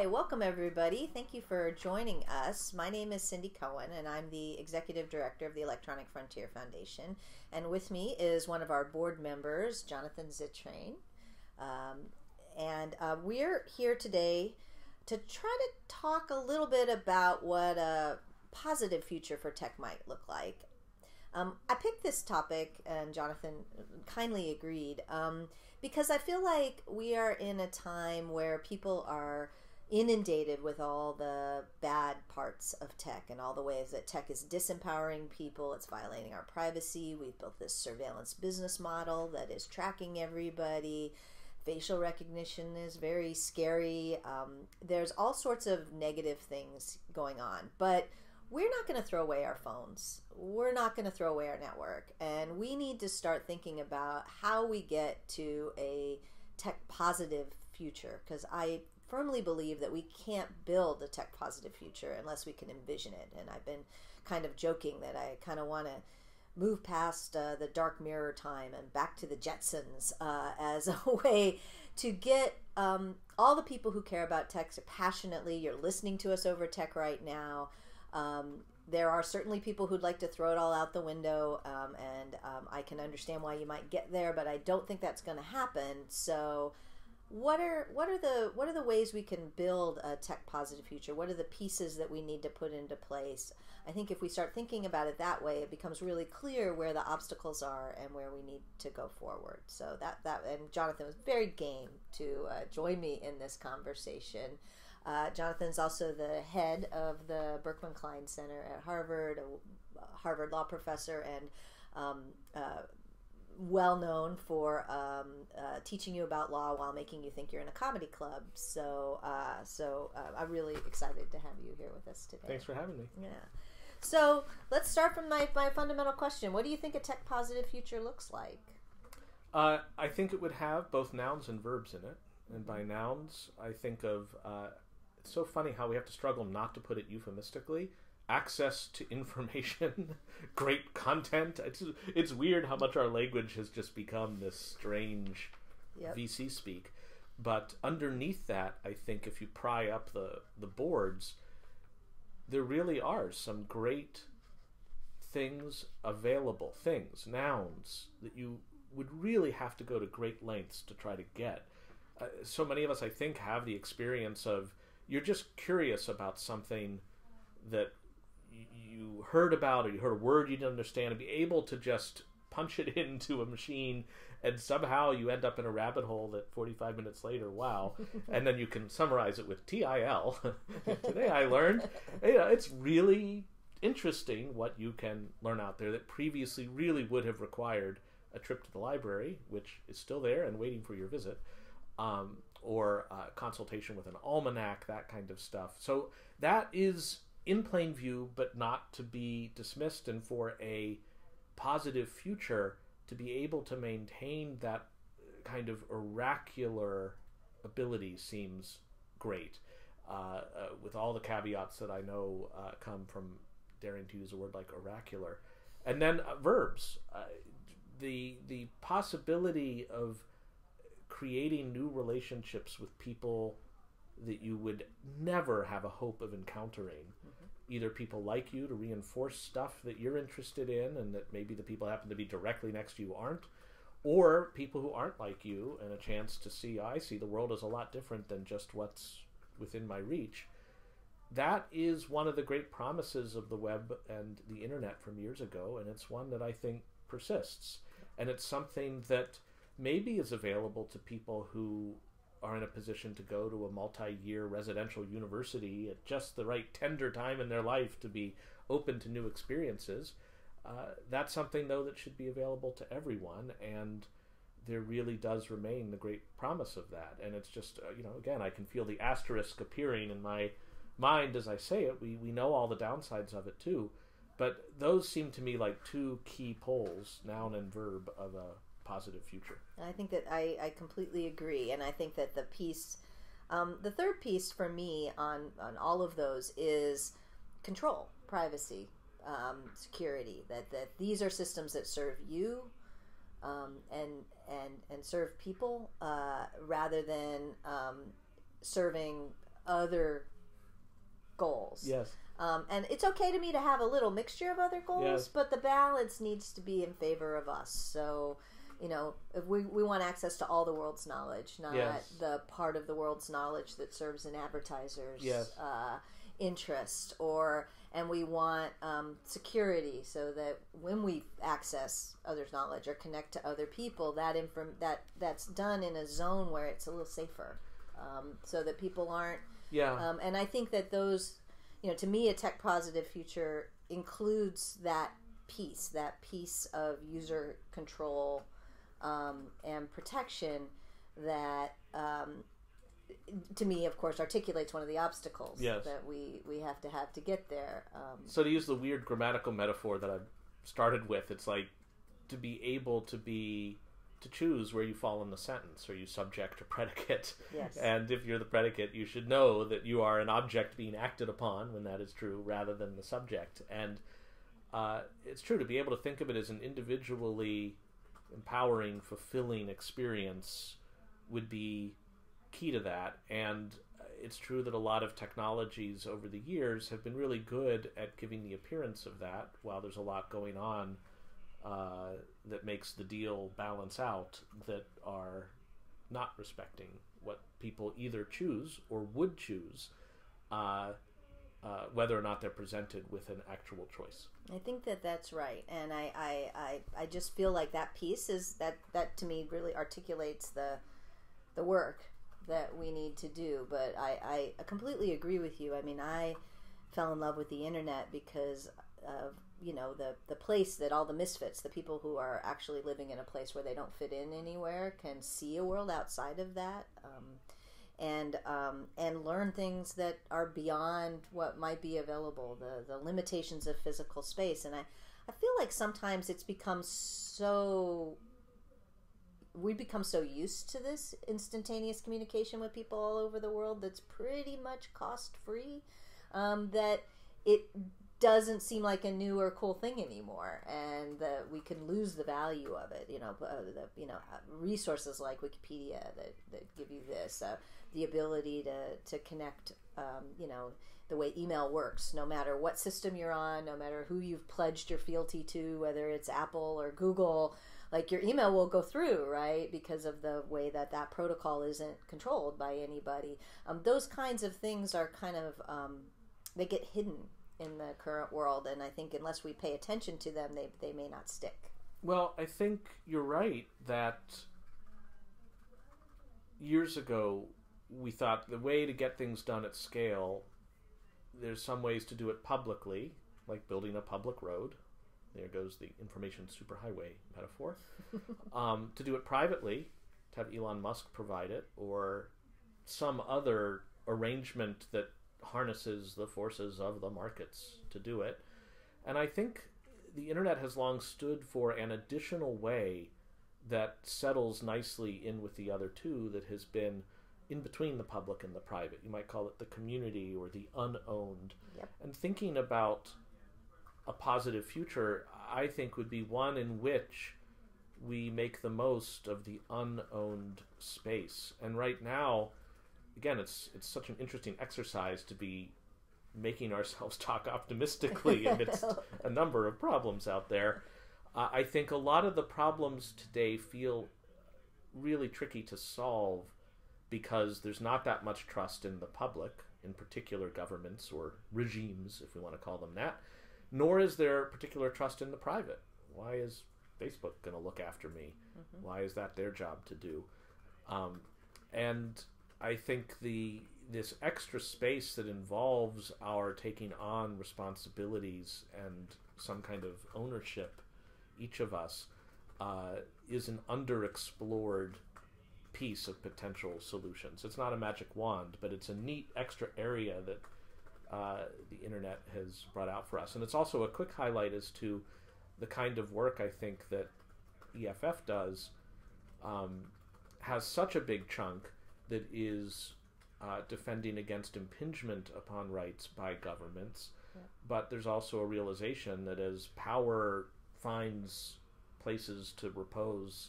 Hi, welcome everybody. Thank you for joining us. My name is Cindy Cohn, and I'm the Executive Director of the Electronic Frontier Foundation. And with me is one of our board members, Jonathan Zittrain. Um, and uh, we're here today to try to talk a little bit about what a positive future for tech might look like. Um, I picked this topic, and Jonathan kindly agreed, um, because I feel like we are in a time where people are inundated with all the bad parts of tech and all the ways that tech is disempowering people, it's violating our privacy. We've built this surveillance business model that is tracking everybody. Facial recognition is very scary. Um, there's all sorts of negative things going on, but we're not going to throw away our phones. We're not going to throw away our network. And we need to start thinking about how we get to a tech positive future because I firmly believe that we can't build a tech positive future unless we can envision it. And I've been kind of joking that I kind of want to move past uh, the dark mirror time and back to the Jetsons uh, as a way to get um, all the people who care about tech passionately. You're listening to us over tech right now. Um, there are certainly people who'd like to throw it all out the window, um, and um, I can understand why you might get there, but I don't think that's going to happen. So, what are what are the what are the ways we can build a tech positive future? What are the pieces that we need to put into place? I think if we start thinking about it that way, it becomes really clear where the obstacles are and where we need to go forward. So that that and Jonathan was very game to uh, join me in this conversation. Uh, Jonathan's also the head of the Berkman Klein Center at Harvard, a Harvard law professor, and um, uh, well known for um, uh, teaching you about law while making you think you're in a comedy club. So, uh, so uh, I'm really excited to have you here with us today. Thanks for having me. Yeah. So let's start from my, my fundamental question. What do you think a tech positive future looks like? Uh, I think it would have both nouns and verbs in it. And by nouns, I think of uh, it's so funny how we have to struggle not to put it euphemistically. Access to information, great content. It's it's weird how much our language has just become this strange yep. VC speak. But underneath that, I think if you pry up the the boards, there really are some great things available, things, nouns that you would really have to go to great lengths to try to get. Uh, so many of us, I think, have the experience of you're just curious about something that you heard about or you heard a word you didn't understand and be able to just punch it into a machine and somehow you end up in a rabbit hole that 45 minutes later wow and then you can summarize it with til today i learned you know, it's really interesting what you can learn out there that previously really would have required a trip to the library which is still there and waiting for your visit um, or uh, consultation with an almanac, that kind of stuff. So that is in plain view, but not to be dismissed. And for a positive future, to be able to maintain that kind of oracular ability seems great. Uh, uh, with all the caveats that I know uh, come from daring to use a word like oracular, and then uh, verbs. Uh, the the possibility of creating new relationships with people that you would never have a hope of encountering. Mm-hmm. Either people like you to reinforce stuff that you're interested in and that maybe the people happen to be directly next to you aren't, or people who aren't like you and a chance to see, I see the world is a lot different than just what's within my reach. That is one of the great promises of the web and the internet from years ago, and it's one that I think persists. And it's something that maybe is available to people who are in a position to go to a multi-year residential university at just the right tender time in their life to be open to new experiences. Uh, that's something though that should be available to everyone, and there really does remain the great promise of that. And it's just uh, you know again I can feel the asterisk appearing in my mind as I say it. We we know all the downsides of it too, but those seem to me like two key poles, noun and verb, of a positive future. I think that I, I completely agree, and I think that the piece, um, the third piece for me on on all of those is control, privacy, um, security. That that these are systems that serve you, um, and and and serve people uh, rather than um, serving other goals. Yes. Um, and it's okay to me to have a little mixture of other goals, Yes. but the balance needs to be in favor of us. So, you know, if we, we want access to all the world's knowledge, not Yes. the part of the world's knowledge that serves an advertiser's Yes. uh, interest, or and we want um, security so that when we access others' knowledge or connect to other people, that inform that that's done in a zone where it's a little safer, um, so that people aren't Yeah. um, and I think that those, you know, to me, a tech positive future includes that piece, that piece of user control um, and protection that, um, to me, of course, articulates one of the obstacles Yes. that we, we have to have to get there. Um, So to use the weird grammatical metaphor that I started with, it's like to be able to be to choose where you fall in the sentence. Are you subject or predicate? Yes. And if you're the predicate, you should know that you are an object being acted upon when that is true, rather than the subject. And uh, it's true to be able to think of it as an individually empowering, fulfilling experience would be key to that. And it's true that a lot of technologies over the years have been really good at giving the appearance of that while there's a lot going on uh, that makes the deal balance out that are not respecting what people either choose or would choose, uh, uh, whether or not they're presented with an actual choice. I think that that's right, and I, I, I, I just feel like that piece is that that to me really articulates the the work that we need to do. But I, I completely agree with you. I mean, I fell in love with the internet because of you know the the place that all the misfits, the people who are actually living in a place where they don't fit in anywhere, can see a world outside of that. Um, and um, and learn things that are beyond what might be available, the the limitations of physical space. And I, I feel like sometimes it's become so we become so used to this instantaneous communication with people all over the world that's pretty much cost free um, that it doesn't seem like a new or cool thing anymore, and that we can lose the value of it. You know, uh, the, you know, uh, resources like Wikipedia that, that give you this, uh, the ability to to connect. Um, you know, the way email works, no matter what system you're on, no matter who you've pledged your fealty to, whether it's Apple or Google. Like your email will go through, right? Because of the way that that protocol isn't controlled by anybody. Um, those kinds of things are kind of um, they get hidden in the current world and i think unless we pay attention to them they, they may not stick Well, I think you're right that years ago we thought the way to get things done at scale, there's some ways to do it publicly, like building a public road. There goes the information superhighway metaphor. um, to do it privately, to have Elon Musk provide it, or some other arrangement that harnesses the forces of the markets to do it. And I think the internet has long stood for an additional way that settles nicely in with the other two that has been in between the public and the private. You might call it the community or the unowned. Yep. And thinking about a positive future, I think would be one in which we make the most of the unowned space. And right now, again, it's it's such an interesting exercise to be making ourselves talk optimistically amidst a number of problems out there. Uh, I think a lot of the problems today feel really tricky to solve because there's not that much trust in the public, in particular governments or regimes, if we want to call them that, nor is there particular trust in the private. Why is Facebook going to look after me? Why is that their job to do? Um, and I think the this extra space that involves our taking on responsibilities and some kind of ownership, each of us, uh, is an underexplored piece of potential solutions. It's not a magic wand, but it's a neat extra area that uh, the internet has brought out for us. And it's also a quick highlight as to the kind of work I think that EFF does um, has such a big chunk that is uh, defending against impingement upon rights by governments. Yeah. But there's also a realization that as power finds places to repose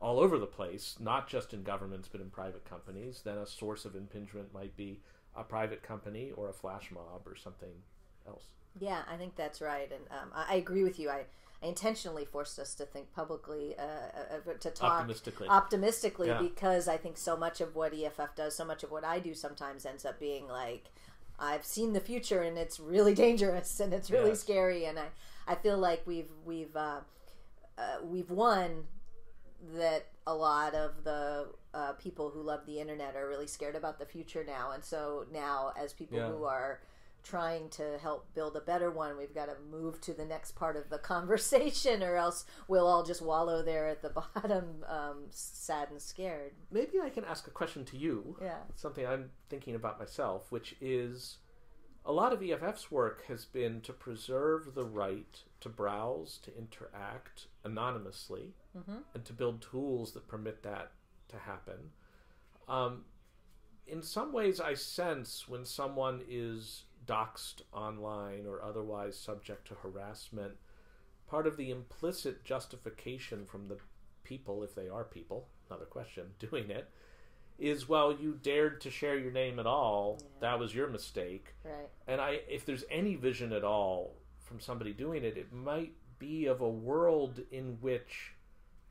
all over the place, not just in governments but in private companies, then a source of impingement might be a private company or a flash mob or something else. Yeah, I think that's right, and um, I, I agree with you. I, I intentionally forced us to think publicly, uh, uh, to talk Optimistically. optimistically Yeah. because I think so much of what EFF does, so much of what I do, sometimes ends up being like, I've seen the future and it's really dangerous and it's really Yes. scary, and I, I feel like we've we've uh, uh, we've won that a lot of the uh, people who love the internet are really scared about the future now, and so now as people Yeah. who are trying to help build a better one, we've got to move to the next part of the conversation, or else we'll all just wallow there at the bottom, um, sad and scared. Maybe I can ask a question to you. Yeah. something I'm thinking about myself, which is a lot of EFF's work has been to preserve the right to browse, to interact anonymously, and to build tools that permit that to happen. Um, in some ways, I sense when someone is doxxed online or otherwise subject to harassment, part of the implicit justification from the people, if they are people, another question, doing it, is well, you dared to share your name at all. That was your mistake. Right. And I, if there's any vision at all from somebody doing it, it might be of a world in which,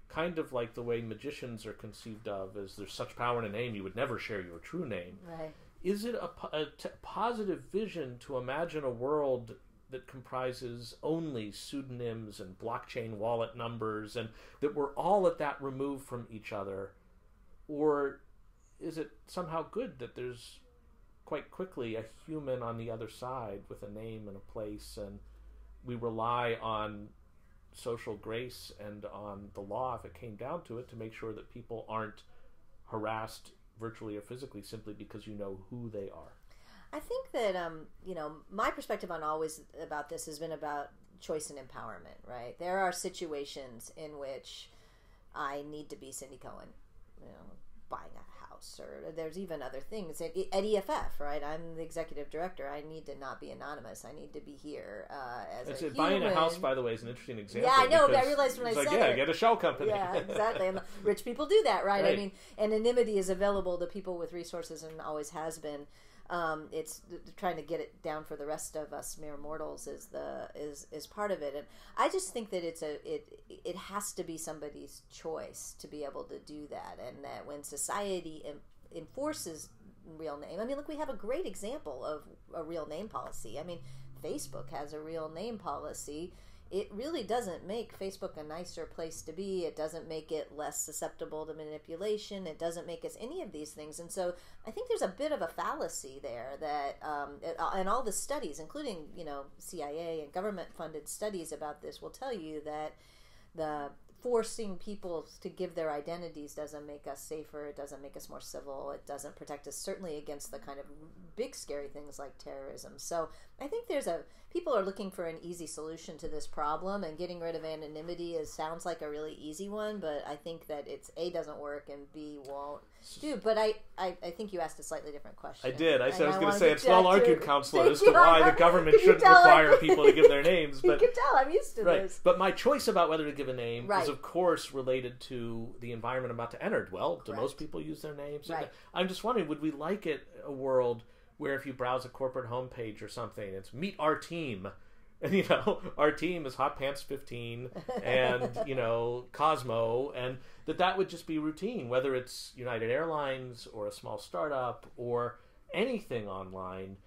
kind of like the way magicians are conceived of, as there's such power in a name, you would never share your true name. Right. Is it a, a t- positive vision to imagine a world that comprises only pseudonyms and blockchain wallet numbers and that we're all at that removed from each other? Or is it somehow good that there's quite quickly a human on the other side with a name and a place and we rely on social grace and on the law if it came down to it to make sure that people aren't harassed virtually or physically simply because you know who they are. I think that um, you know my perspective on always about this has been about choice and empowerment. Right? There are situations in which I need to be Cindy Cohn, you know, buying a house, or there's even other things at, at EFF. Right? I'm the executive director. I need to not be anonymous. I need to be here uh, as It's a it, buying a house, by the way, is an interesting example. Yeah, I know, but I realized when I like, said yeah, it. get a shell company. Yeah, exactly. And rich people do that, right? I mean, anonymity is available to people with resources and always has been. Um, it's trying to get it down for the rest of us mere mortals is the is is part of it, and I just think that it's a it it has to be somebody's choice to be able to do that, and that when society en- enforces real name, I mean, look, we have a great example of a real name policy. I mean, Facebook has a real name policy it really doesn't make Facebook a nicer place to be. It doesn't make it less susceptible to manipulation. It doesn't make us any of these things. And so I think there's a bit of a fallacy there that, um, it- and all the studies, including, you know, CIA and government funded studies about this, will tell you that the forcing people to give their identities doesn't make us safer. It doesn't make us more civil. It doesn't protect us certainly against the kind of big scary things like terrorism. So I think there's a people are looking for an easy solution to this problem, and getting rid of anonymity is sounds like a really easy one. But I think that it's a doesn't work and b won't do. But I I, I think you asked a slightly different question. I did. I said I was going to say it's well argued, counselor, as to why the government shouldn't require people to give their names. you But can tell I'm used to right. this. But my choice about whether to give a name Right. is, of course, related to the environment I'm about to enter. Well, do Correct. most people use their names? Right. I'm just wondering, would we like it a world where if you browse a corporate homepage or something, it's meet our team. And you know, our team is Hot Pants 15 and, you know, Cosmo, and that that would just be routine, whether it's United Airlines or a small startup or anything online.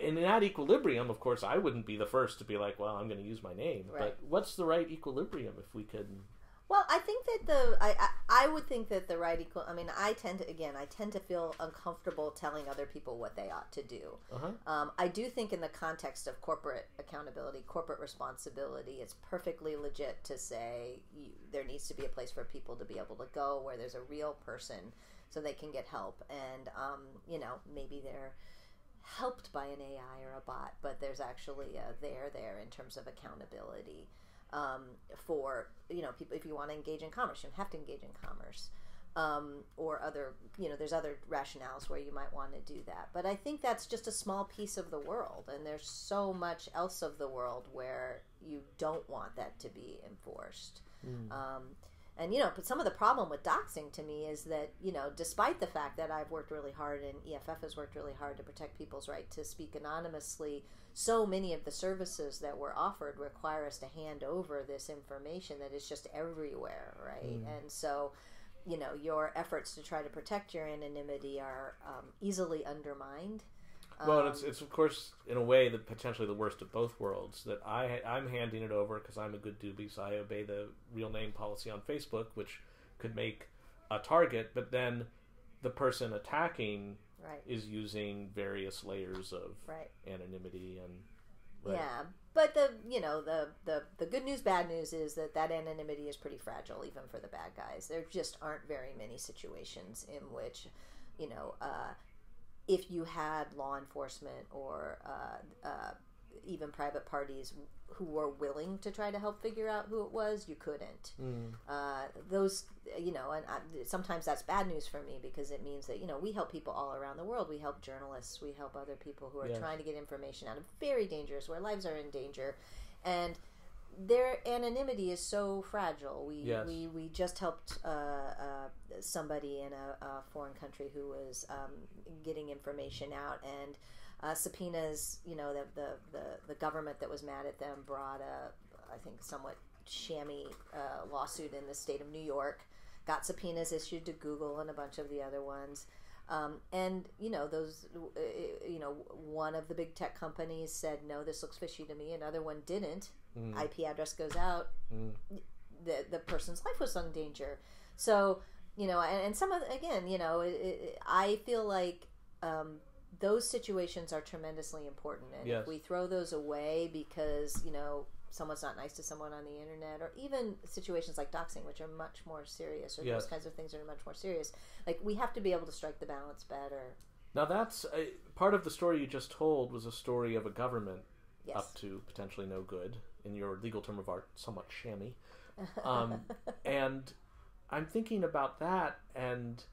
And in that equilibrium, of course, I wouldn't be the first to be like, well, I'm going to use my name. Right. But what's the right equilibrium if we could. Well, I think that the I, I would think that the right equal. I mean, I tend to again, I tend to feel uncomfortable telling other people what they ought to do. Uh-huh. Um, I do think in the context of corporate accountability, corporate responsibility, it's perfectly legit to say you, there needs to be a place for people to be able to go where there's a real person so they can get help, and um, you know maybe they're helped by an AI or a bot, but there's actually a there there in terms of accountability um, for you know people. If you want to engage in commerce, you have to engage in commerce. Um, or other, you know, there's other rationales where you might want to do that. But I think that's just a small piece of the world, and there's so much else of the world where you don't want that to be enforced. Um, and you know, but some of the problem with doxing to me is that you know, despite the fact that I've worked really hard and EFF has worked really hard to protect people's right to speak anonymously, so many of the services that were offered require us to hand over this information that is just everywhere, right? Mm. And so, you know, your efforts to try to protect your anonymity are um, easily undermined. Well, Um, it's it's of course in a way the potentially the worst of both worlds. That I I'm handing it over because I'm a good doobie, so I obey the real name policy on Facebook, which could make a target, but then the person attacking right, is using various layers of right. anonymity and right. Yeah, but the you know the the the good news, bad news is that that anonymity is pretty fragile, even for the bad guys. There just aren't very many situations in which, you know, uh, if you had law enforcement or uh, uh, even private parties who were willing to try to help figure out who it was, you couldn't. Mm. Uh, those, you know, and I, sometimes that's bad news for me because it means that you know we help people all around the world. We help journalists. We help other people who are Yes. trying to get information out of very dangerous, where lives are in danger, and their anonymity is so fragile. We Yes. we, we just helped uh, uh, somebody in a, a foreign country who was um, getting information out and. Uh, subpoenas, you know, the, the, the, the government that was mad at them brought a, I think, somewhat shammy uh, lawsuit in the state of New York. Got subpoenas issued to Google and a bunch of the other ones. Um, and you know those, uh, you know, one of the big tech companies said no, this looks fishy to me. Another one didn't. Mm. IP address goes out. Mm. The the person's life was in danger. So you know, and, and some of again, you know, it, it, I feel like um, those situations are tremendously important, and Yes. if we throw those away because you know someone's not nice to someone on the internet, or even situations like doxing, which are much more serious, or Yes. those kinds of things are much more serious. Like we have to be able to strike the balance better. Now that's a, part of the story you just told was a story of a government Yes. up to potentially no good, in your legal term of art, somewhat shammy. Um, and I'm thinking about that and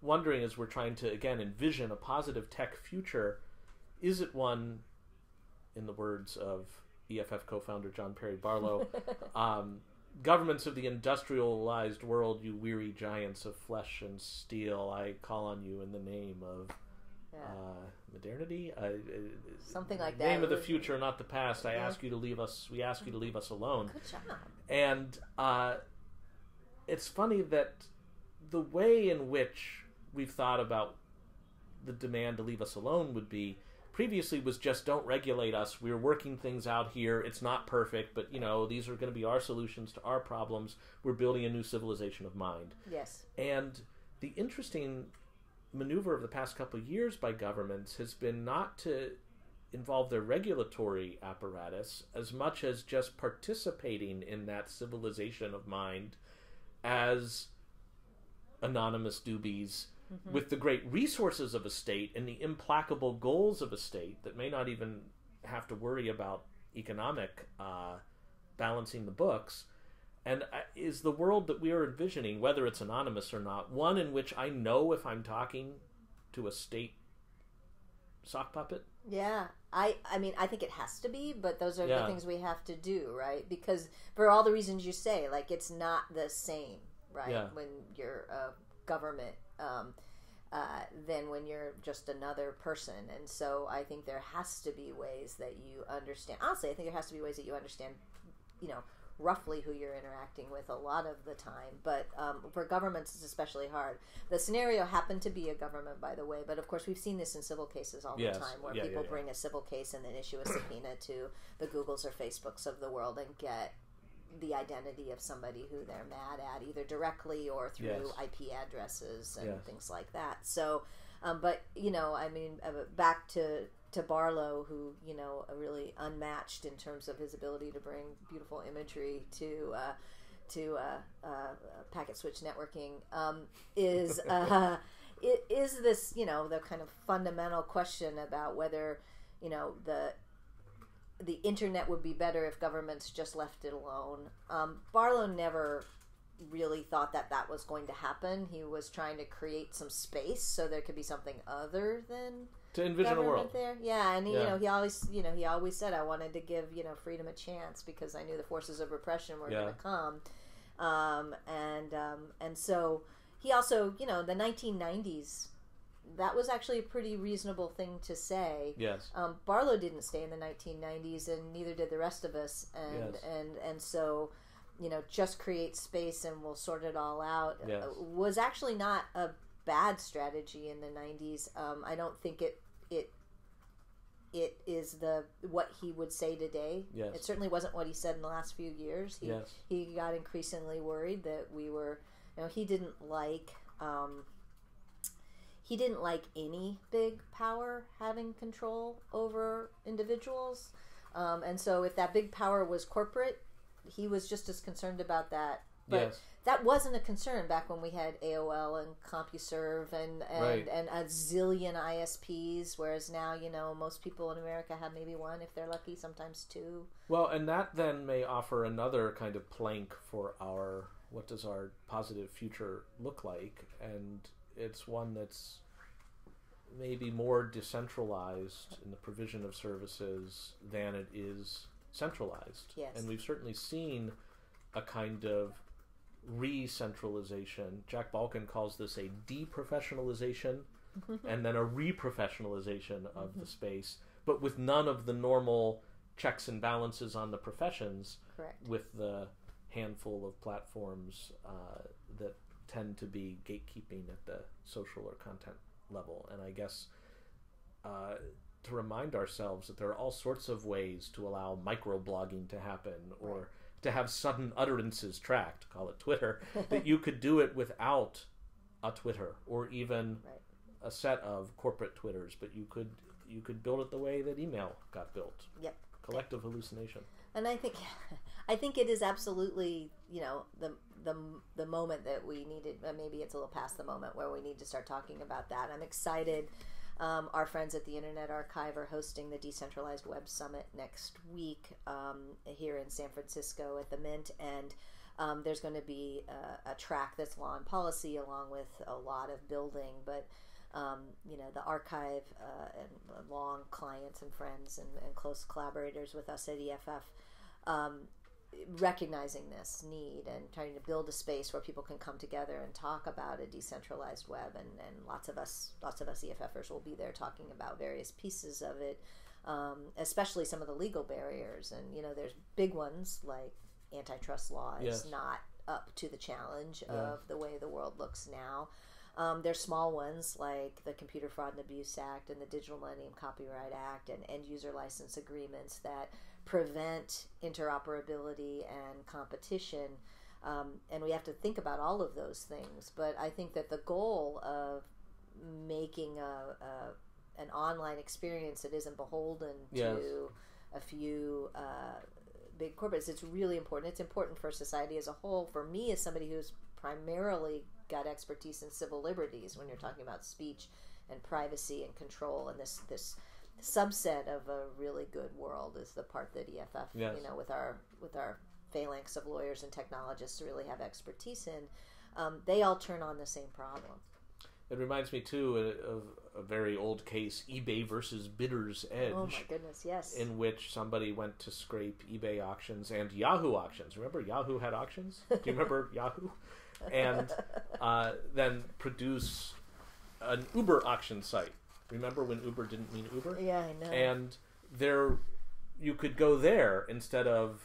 wondering as we're trying to again envision a positive tech future, is it one, in the words of EFF co-founder John Perry Barlow, um, governments of the industrialized world, you weary giants of flesh and steel, I call on you in the name of. Uh, modernity, uh, Something like that. Name of the future, not the past. I Yeah. ask you to leave us. We ask you to leave us alone. Good job. And uh, it's funny that the way in which we've thought about the demand to leave us alone would be previously was just don't regulate us. We're working things out here. It's not perfect, but you know these are going to be our solutions to our problems. We're building a new civilization of mind. Yes. And the interesting maneuver of the past couple of years by governments has been not to involve their regulatory apparatus as much as just participating in that civilization of mind as anonymous doobies with the great resources of a state and the implacable goals of a state that may not even have to worry about economic uh, balancing the books and is the world that we are envisioning, whether it's anonymous or not, one in which I know if I'm talking to a state sock puppet? Yeah, I I mean I think it has to be, but those are Yeah. the things we have to do, right? Because for all the reasons you say, like it's not the same, right? Yeah. When you're a government, um, uh, than when you're just another person, and so I think there has to be ways that you understand. Honestly, I think there has to be ways that you understand, you know, roughly who you're interacting with a lot of the time. But um, for governments, it's especially hard. The scenario happened to be a government, by the way, but of course we've seen this in civil cases all Yes. the time, where Yeah, yeah, people yeah. bring a civil case and then issue a subpoena to the Googles or Facebooks of the world and get the identity of somebody who they're mad at, either directly or through Yes. IP addresses and Yes. things like that. So, um, but you know, I mean, uh, back to to Barlow, who you know, really unmatched in terms of his ability to bring beautiful imagery to. Uh, to uh, uh, packet switch networking um, is uh, it is this you know the kind of fundamental question about whether you know the the internet would be better if governments just left it alone. Um, Barlow never really thought that that was going to happen. He was trying to create some space so there could be something other than To envision a world. there. Yeah, and he, you know he always you know he always said I wanted to give you know freedom a chance because I knew the forces of repression were Yeah. going to come. um, and um, and so he also, you know, the 1990s. That was actually a pretty reasonable thing to say. Yes. Um, Barlow didn't stay in the 1990s, and neither did the rest of us. And Yes. and and so, you know, just create space and we'll sort it all out uh, Yes. was actually not a bad strategy in the 90s. Um, I don't think it it it is the what he would say today. Yes. It certainly wasn't what he said in the last few years. He Yes. he got increasingly worried that we were, you know, he didn't like. Um, he didn't like any big power having control over individuals. Um, and so, if that big power was corporate, he was just as concerned about that. But Yes. that wasn't a concern back when we had AOL and CompuServe and and, Right. and a zillion ISPs. Whereas now, you know, most people in America have maybe one if they're lucky, sometimes two. Well, and that then may offer another kind of plank for our what does our positive future look like, and it's one that's maybe more decentralized in the provision of services than it is centralized. Yes. And we've certainly seen a kind of re-centralization. Jack Balkin calls this a deprofessionalization and then a reprofessionalization of the space, but with none of the normal checks and balances on the professions Correct. with the handful of platforms uh, that tend to be gatekeeping at the social or content level. And I guess uh, to remind ourselves that there are all sorts of ways to allow microblogging to happen or Right. To have sudden utterances tracked, call it Twitter, that you could do it without a Twitter or even Right. a set of corporate Twitters, but you could you could build it the way that email got built. Yep. Collective hallucination. and I think I think it is absolutely you know the the the moment that we needed. uh, Maybe it's a little past the moment where we need to start talking about that. I'm excited. Um, our friends at the Internet Archive are hosting the Decentralized Web Summit next week um, here in San Francisco at the Mint, and um, there's going to be a, a track that's law and policy along with a lot of building, but um, you know, the archive uh, and long clients and friends and, and close collaborators with us at EFF, um, recognizing this need and trying to build a space where people can come together and talk about a decentralized web. And, and lots of us, lots of us EFFers will be there talking about various pieces of it, um, especially some of the legal barriers. And you know, there's big ones like antitrust law is Yes. not up to the challenge Yeah. of the way the world looks now. Um, there's small ones like the Computer Fraud and Abuse Act and the Digital Millennium Copyright Act and end user license agreements that prevent interoperability and competition. Um, and we have to think about all of those things. But I think that the goal of making a, a an online experience that isn't beholden Yes. to a few uh, big corporates, it's really important. It's important for society as a whole. For me, as somebody who's primarily got expertise in civil liberties, when you're talking about speech and privacy and control, and this this subset of a really good world is the part that EFF, Yes. you know, with our with our phalanx of lawyers and technologists really have expertise in. Um, they all turn on the same problem. It reminds me too uh, of a very old case, eBay versus Bidder's Edge, Oh my goodness, yes. in which somebody went to scrape eBay auctions and Yahoo auctions. Remember Yahoo had auctions? Do you remember Yahoo? And uh, then produce an Uber auction site. Remember when Uber didn't mean Uber? yeah, I know. and there you could go there instead of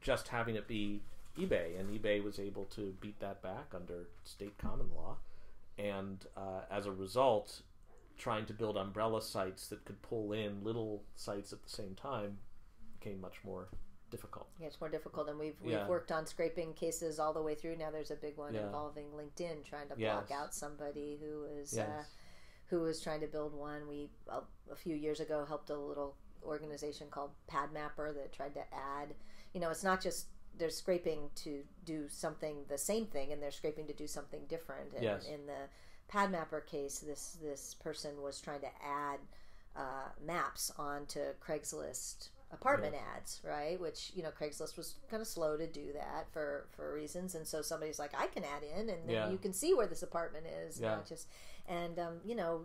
just having it be eBay, and eBay was able to beat that back under state common law, and uh, as a result, trying to build umbrella sites that could pull in little sites at the same time became much more difficult. Yeah, it's more difficult, and we've we've Yeah. worked on scraping cases all the way through. Now there's a big one Yeah. involving LinkedIn trying to Yes. block out somebody who is uh, Yes. Who was trying to build one. We a, a few years ago helped a little organization called PadMapper that tried to add. You know, it's not just they're scraping to do something the same thing, and they're scraping to do something different. And Yes. in the PadMapper case, this this person was trying to add uh, maps onto Craigslist apartment ads, right? Which you know Craigslist was kind of slow to do that for for reasons, and so somebody's like, I can add in, and then Yeah. you can see where this apartment is, Yeah. not just and um, you know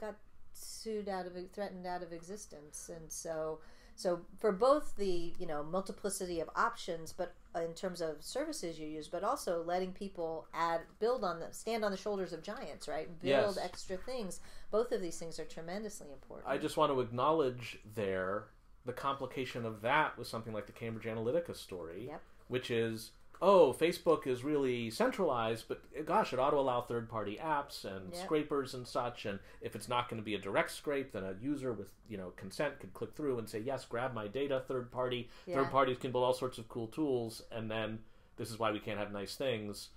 got sued out of threatened out of existence, and so so for both the you know multiplicity of options, but in terms of services you use, but also letting people add, build on the, stand on the shoulders of giants, right? Build Yes. extra things. Both of these things are tremendously important. I just want to acknowledge there the complication of that with something like the Cambridge Analytica story, Yep. which is oh, Facebook is really centralized, but eh, gosh, it ought to allow third party apps and Yep. scrapers and such. And if it's not going to be a direct scrape, then a user with you know consent could click through and say, yes, grab my data, third party. Yeah. Third parties can build all sorts of cool tools, and then this is why we can't have nice things.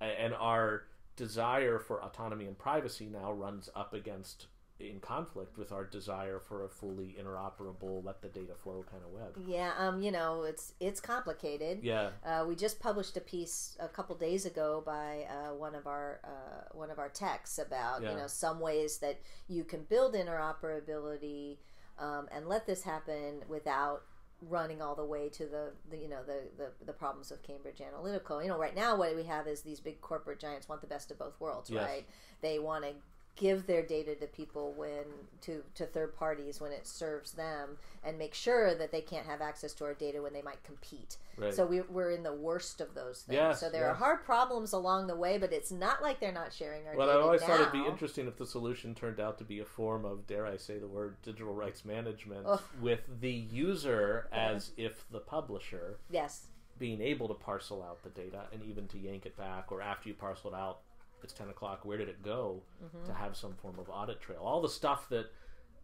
And our desire for autonomy and privacy now runs up against in conflict with our desire for a fully interoperable let the data flow kind of web yeah, um, you know, it's it's complicated. yeah Uh, we just published a piece a couple days ago by uh, one of our uh, one of our techs about Yeah. you know some ways that you can build interoperability um, and let this happen without running all the way to the, the you know the, the the problems of Cambridge Analytica. You know, right now what we have is these big corporate giants want the best of both worlds, Yes. right? They want to give their data to people when to to third parties when it serves them and make sure that they can't have access to our data when they might compete right so we, we're in the worst of those things. Yes, so there are hard problems along the way, but it's not like they're not sharing our data. well data i always now. thought it'd be interesting if the solution turned out to be a form of dare i say the word digital rights management with the user as if the publisher Yes. being able to parcel out the data and even to yank it back or after you parcel it out it's 10 o'clock where did it go Mm-hmm. to have some form of audit trail all the stuff that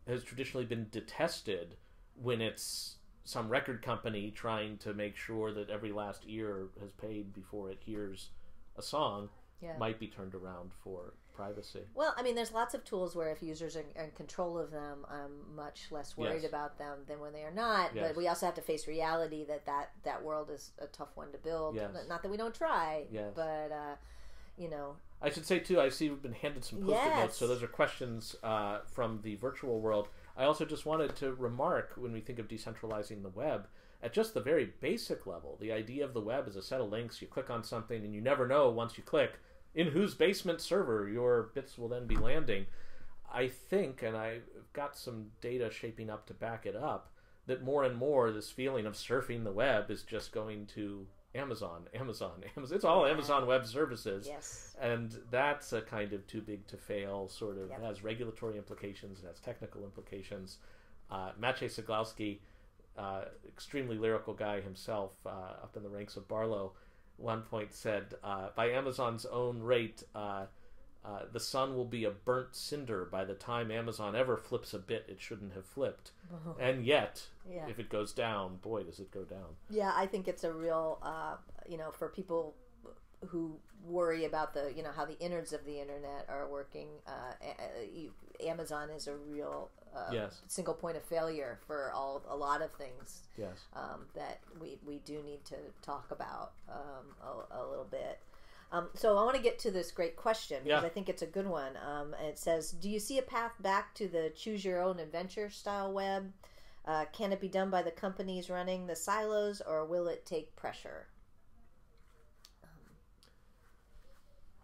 has traditionally been detested when it's some record company trying to make sure that every last ear has paid before it hears a song Yeah. might be turned around for privacy Well, I mean, there's lots of tools where if users are in control of them, I'm much less worried Yes. about them than when they are not. Yes. But we also have to face reality that that, that world is a tough one to build. Yes. Not that we don't try, but uh, you know, I should say too. I see we've been handed some post-it Yes. notes, so those are questions uh, from the virtual world. I also just wanted to remark when we think of decentralizing the web, at just the very basic level, the idea of the web is a set of links. You click on something, and you never know once you click in whose basement server your bits will then be landing. I think, and I've got some data shaping up to back it up, that more and more this feeling of surfing the web is just going to Amazon, Amazon, Amazon. It's all Amazon Web Services yes, and that's a kind of too big to fail sort of Yep. has regulatory implications it has technical implications uh, Maciej Ceglowski uh, extremely lyrical guy himself uh, up in the ranks of barlow one point said uh, by amazon's own rate uh, the sun will be a burnt cinder by the time amazon ever flips a bit it shouldn't have flipped and yet yeah. if it goes down boy does it go down Yeah, I think it's a real, uh, you know, for people who worry about the, you know, how the innards of the internet are working. Uh, a- a- you, Amazon is a real uh, Yes. single point of failure for all a lot of things yes um, that we we do need to talk about um, a, a little bit. Um, so I want to get to this great question because Yeah. I think it's a good one. Um, it says, "Do you see a path back to the choose your own adventure style web? Uh, can it be done by the companies running the silos, or will it take pressure?"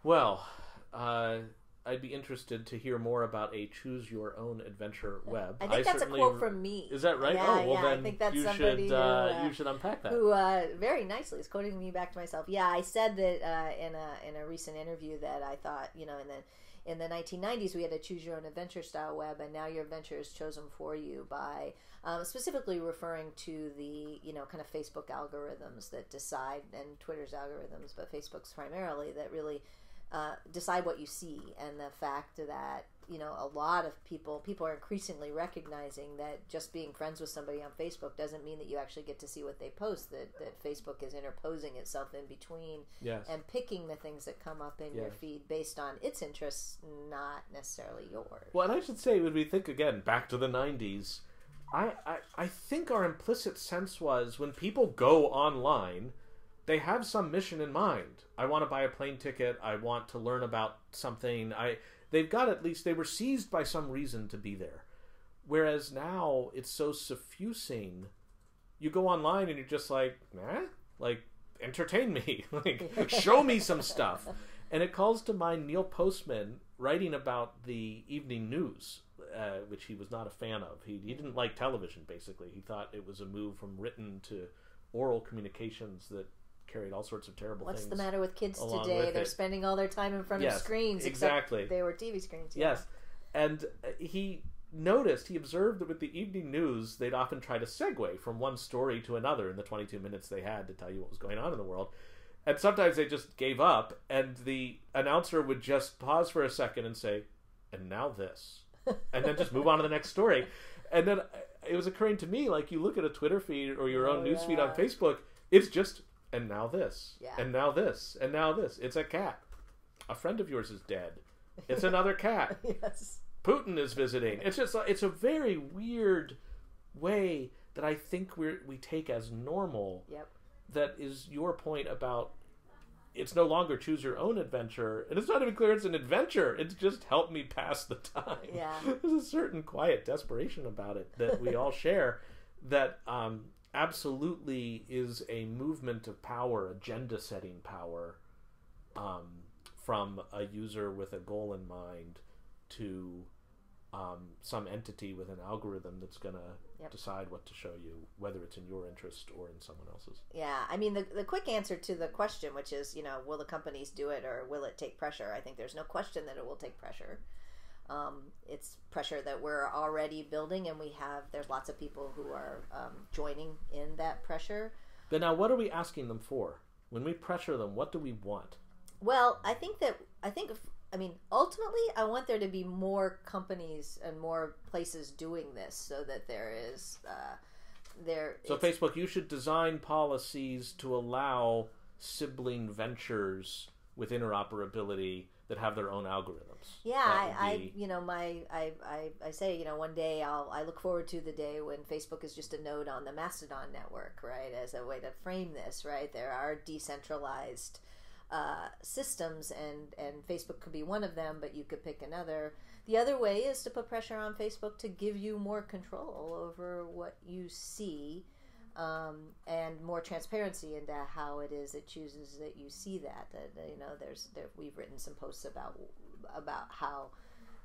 Well, uh, I'd be interested to hear more about a choose your own adventure web. I think that's a quote from me. Is that right? Yeah, oh, well yeah, then I think that's you somebody should who, uh, uh, you should unpack that. who uh, very nicely is quoting me back to myself. Yeah, I said that uh, in a in a recent interview that I thought you know in the in the 1990s we had a choose your own adventure style web, and now your adventure is chosen for you by um, specifically referring to the you know kind of Facebook algorithms that decide and Twitter's algorithms, but Facebook's primarily that really uh, decide what you see, and the fact that you know a lot of people people are increasingly recognizing that just being friends with somebody on Facebook doesn't mean that you actually get to see what they post. That that Facebook is interposing itself in between yes. and picking the things that come up in your feed based on its interests, not necessarily yours. Well, and I should say, when we think again back to the '90s, I, I I think our implicit sense was when people go online, they have some mission in mind. I want to buy a plane ticket. I want to learn about something. I they've got at least they were seized by some reason to be there. Whereas now it's so suffusing. You go online and you're just like, nah, like entertain me, like show me some stuff. And it calls to mind Neil Postman writing about the evening news, uh, which he was not a fan of. He, he didn't like television, basically. He thought it was a move from written to oral communications that carried all sorts of terrible What's things. the matter with kids today? with They're it. spending all their time in front Yes, of screens. exactly. They were TV screens. yeah. Yes, and uh, he noticed, he observed that with the evening news, they'd often try to segue from one story to another in the 22 minutes they had to tell you what was going on in the world. And sometimes they just gave up, and the announcer would just pause for a second and say, "And now this," and then just move on to the next story. And then uh, it was occurring to me, like you look at a Twitter feed or your own Oh, news feed on. Facebook, it's just and now this, Yeah. and now this, and now this. It's a cat. A friend of yours is dead. It's another cat. yes. Putin is visiting. It's just it's a very weird way that I think we we take as normal. Yep. That is your point about it's no longer choose your own adventure, and it's not even clear it's an adventure. It's just help me pass the time. Yeah. There's a certain quiet desperation about it that we all share. That um, absolutely is a movement of power, agenda setting power, um, from a user with a goal in mind to um, some entity with an algorithm that's going to Yep. decide what to show you, whether it's in your interest or in someone else's. Yeah, I mean the the quick answer to the question, which is you know, will the companies do it or will it take pressure? I think there's no question that it will take pressure. Um, it's pressure that we're already building, and we have there's lots of people who are um, joining in that pressure. But now, what are we asking them for? When we pressure them, what do we want? Well, I think that I think if, I mean ultimately I want there to be more companies and more places doing this so that there is uh, there. So, Facebook, you should design policies to allow sibling ventures with interoperability that have their own algorithms. Yeah, I, I, you know, my, I, I, I say, you know, one day I'll, I look forward to the day when Facebook is just a node on the Mastodon network, right? As a way to frame this, right? There are decentralized uh, systems, and and Facebook could be one of them, but you could pick another. The other way is to put pressure on Facebook to give you more control over what you see. Um, and more transparency into how it is it chooses that you see that. That you know, there's there, we've written some posts about about how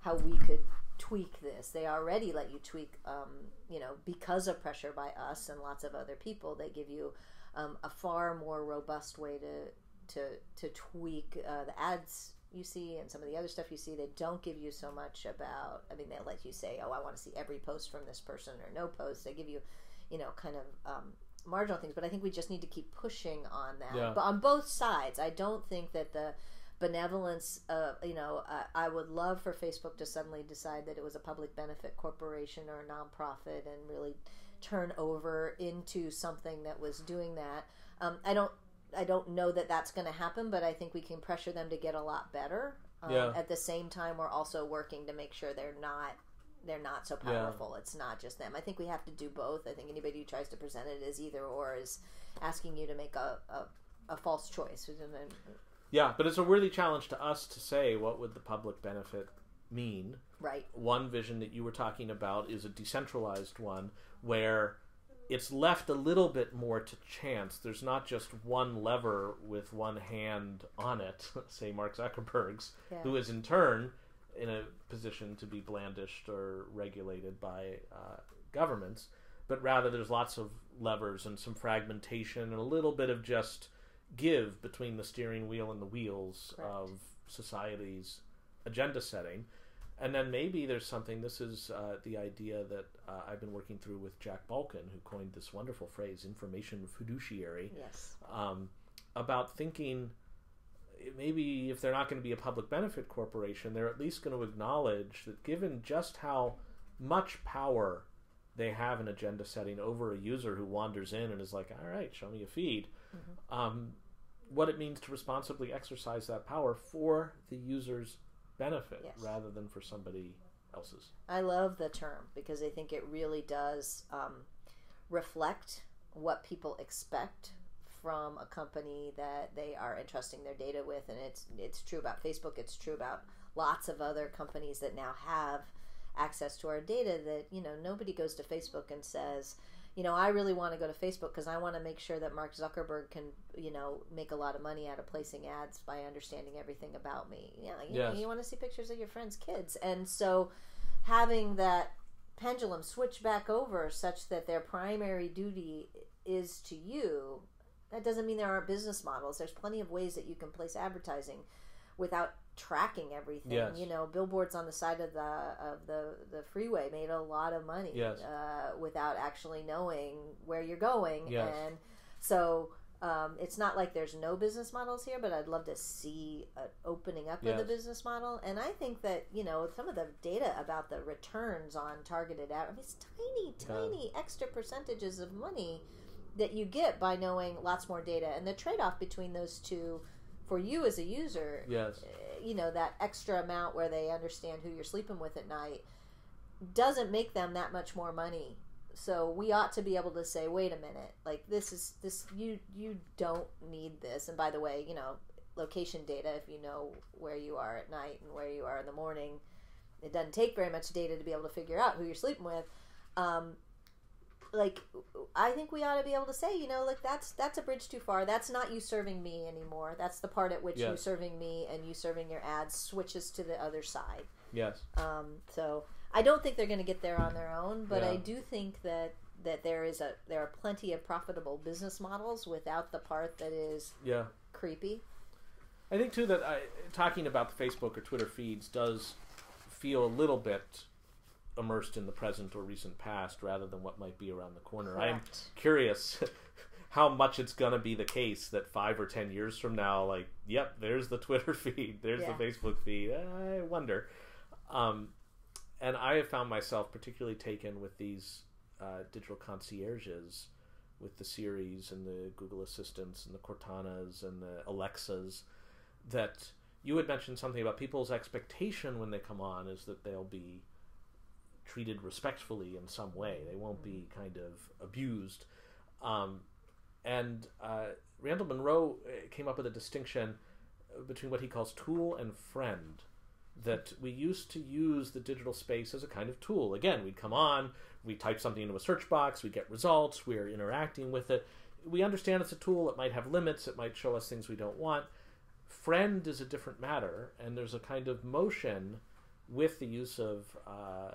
how we could tweak this. They already let you tweak, um, you know, because of pressure by us and lots of other people. They give you um, a far more robust way to to to tweak uh, the ads you see and some of the other stuff you see. They don't give you so much about. I mean, they let you say, "Oh, I want to see every post from this person" or no post. They give you, you know, kind of. Um, marginal things but i think we just need to keep pushing on that Yeah. but on both sides i don't think that the benevolence uh, you know I, I would love for facebook to suddenly decide that it was a public benefit corporation or a nonprofit and really turn over into something that was doing that um, i don't i don't know that that's going to happen but i think we can pressure them to get a lot better um, Yeah. at the same time we're also working to make sure they're not they're not so Yeah. powerful it's not just them i think we have to do both i think anybody who tries to present it as either or is asking you to make a, a, a false choice Yeah, but it's a worthy challenge to us to say what would the public benefit mean. right One vision that you were talking about is a decentralized one where it's left a little bit more to chance. There's not just one lever with one hand on it, say Mark Zuckerberg's, Yeah. who is in turn in a position to be blandished or regulated by uh, governments, but rather there's lots of levers and some fragmentation and a little bit of just give between the steering wheel and the wheels Correct. of society's agenda setting. And then maybe there's something. This is uh, the idea that uh, I've been working through with Jack Balkin, who coined this wonderful phrase, information fiduciary yes um, about thinking maybe if they're not going to be a public benefit corporation, they're at least going to acknowledge that given just how much power they have in agenda setting over a user who wanders in and is like, all right, show me a feed, um, what it means to responsibly exercise that power for the user's benefit Yes. rather than for somebody else's. I love the term because I think it really does um, reflect what people expect from a company that they are entrusting their data with, and it's it's true about Facebook. It's true about lots of other companies that now have access to our data. That you know nobody goes to Facebook and says. You know, I really want to go to Facebook because I want to make sure that Mark Zuckerberg can, you know, make a lot of money out of placing ads by understanding everything about me. Yeah, you, Yes. you want to see pictures of your friends' kids, and so having that pendulum switch back over such that their primary duty is to you that doesn't mean there aren't business models. There's plenty of ways that you can place advertising without tracking everything. Yes. You know, billboards on the side of the of the the freeway made a lot of money Yes. uh, without actually knowing where you're going. Yes. And so um, it's not like there's no business models here, but I'd love to see an opening up of the business model. And I think that you know some of the data about the returns on targeted ad, I mean, it's tiny, tiny extra percentages of money that you get by knowing lots more data. And the trade off between those two, for you as a user, Yes. uh, you know that extra amount where they understand who you're sleeping with at night doesn't make them that much more money so we ought to be able to say wait a minute like this is this you you don't need this and by the way you know location data if you know where you are at night and where you are in the morning it doesn't take very much data to be able to figure out who you're sleeping with um, like I think we ought to be able to say, you know, like that's that's a bridge too far. That's not you serving me anymore. That's the part at which you serving me and you serving your ads switches to the other side. Yes. Um, so I don't think they're going to get there on their own, but I do think that that there is a there are plenty of profitable business models without the part that is Yeah. creepy. I think too that I, talking about the Facebook or Twitter feeds does feel a little bit immersed in the present or recent past rather than what might be around the corner. I'm curious how much it's going to be the case that five or ten years from now, like, yep, there's the Twitter feed, there's Yeah. the Facebook feed. I wonder. Um, and I have found myself particularly taken with these uh, digital concierges, with the Siris and the Google Assistants and the Cortanas and the Alexas, that you had mentioned something about people's expectation when they come on is that they'll be treated respectfully in some way. They won't be kind of abused. Um, and uh, Randall Munroe uh, came up with a distinction between what he calls tool and friend. That we used to use the digital space as a kind of tool. Again, we'd come on, we type something into a search box, we get results, we're interacting with it. We understand it's a tool, it might have limits, it might show us things we don't want. Friend is a different matter, and there's a kind of motion with the use of uh,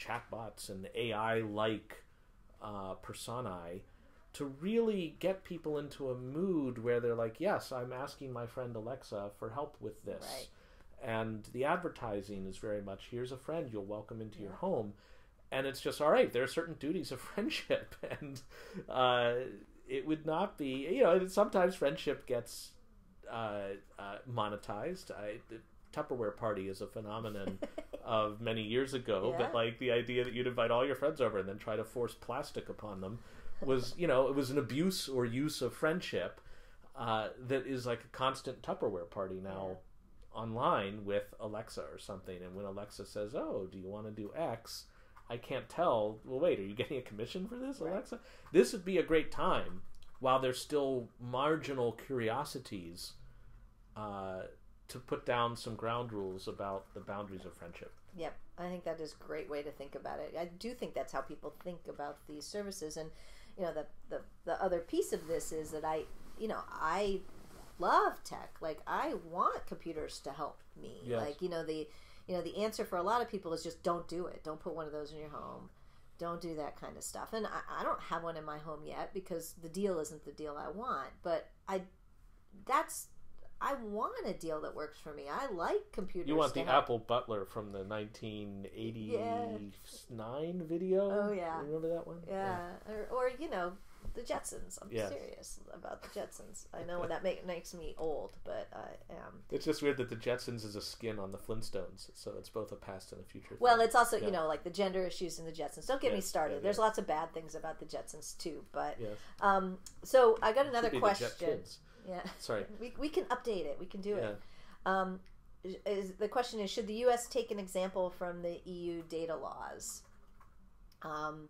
chatbots and AI like uh, personae to really get people into a mood where they're like, yes, I'm asking my friend Alexa for help with this. Right. And the advertising is very much here's a friend you'll welcome into your home. And it's just, all right, there are certain duties of friendship. And uh, it would not be, you know, sometimes friendship gets uh, uh, monetized. I, Tupperware party is a phenomenon of many years ago, Yeah. but like the idea that you'd invite all your friends over and then try to force plastic upon them was, you know, it was an abuse or use of friendship uh, that is like a constant Tupperware party now online with Alexa or something. And when Alexa says, "Oh, do you want to do X?" I can't tell. Well, wait, are you getting a commission for this, Right. Alexa? This would be a great time while there's still marginal curiosities uh, to put down some ground rules about the boundaries of friendship. Yep, I think that is a great way to think about it. I do think that's how people think about these services, and you know, the the the other piece of this is that I, you know, I love tech. Like I want computers to help me. Yes. Like you know the, you know the answer for a lot of people is just don't do it. Don't put one of those in your home. Don't do that kind of stuff. And I, I don't have one in my home yet because the deal isn't the deal I want. But I, that's. I want a deal that works for me. I like computers. You want the help. Apple Butler from the 1989 video? Oh, yeah. remember that one? Yeah, or, or you know, the Jetsons. I'm Yes. serious about the Jetsons. I know that make, makes me old, but I am. It's just weird that the Jetsons is a skin on the Flintstones, so it's both a past and a future. Well, thing. it's also Yeah. you know like the gender issues in the Jetsons. Don't get me started. yeah, There's yeah. lots of bad things about the Jetsons too. But yes. um, so I got another Should the Jet question. Yeah, Sorry. we we can update it. We can do Yeah. it. Um, is the question is should the U.S. take an example from the EU data laws? Um,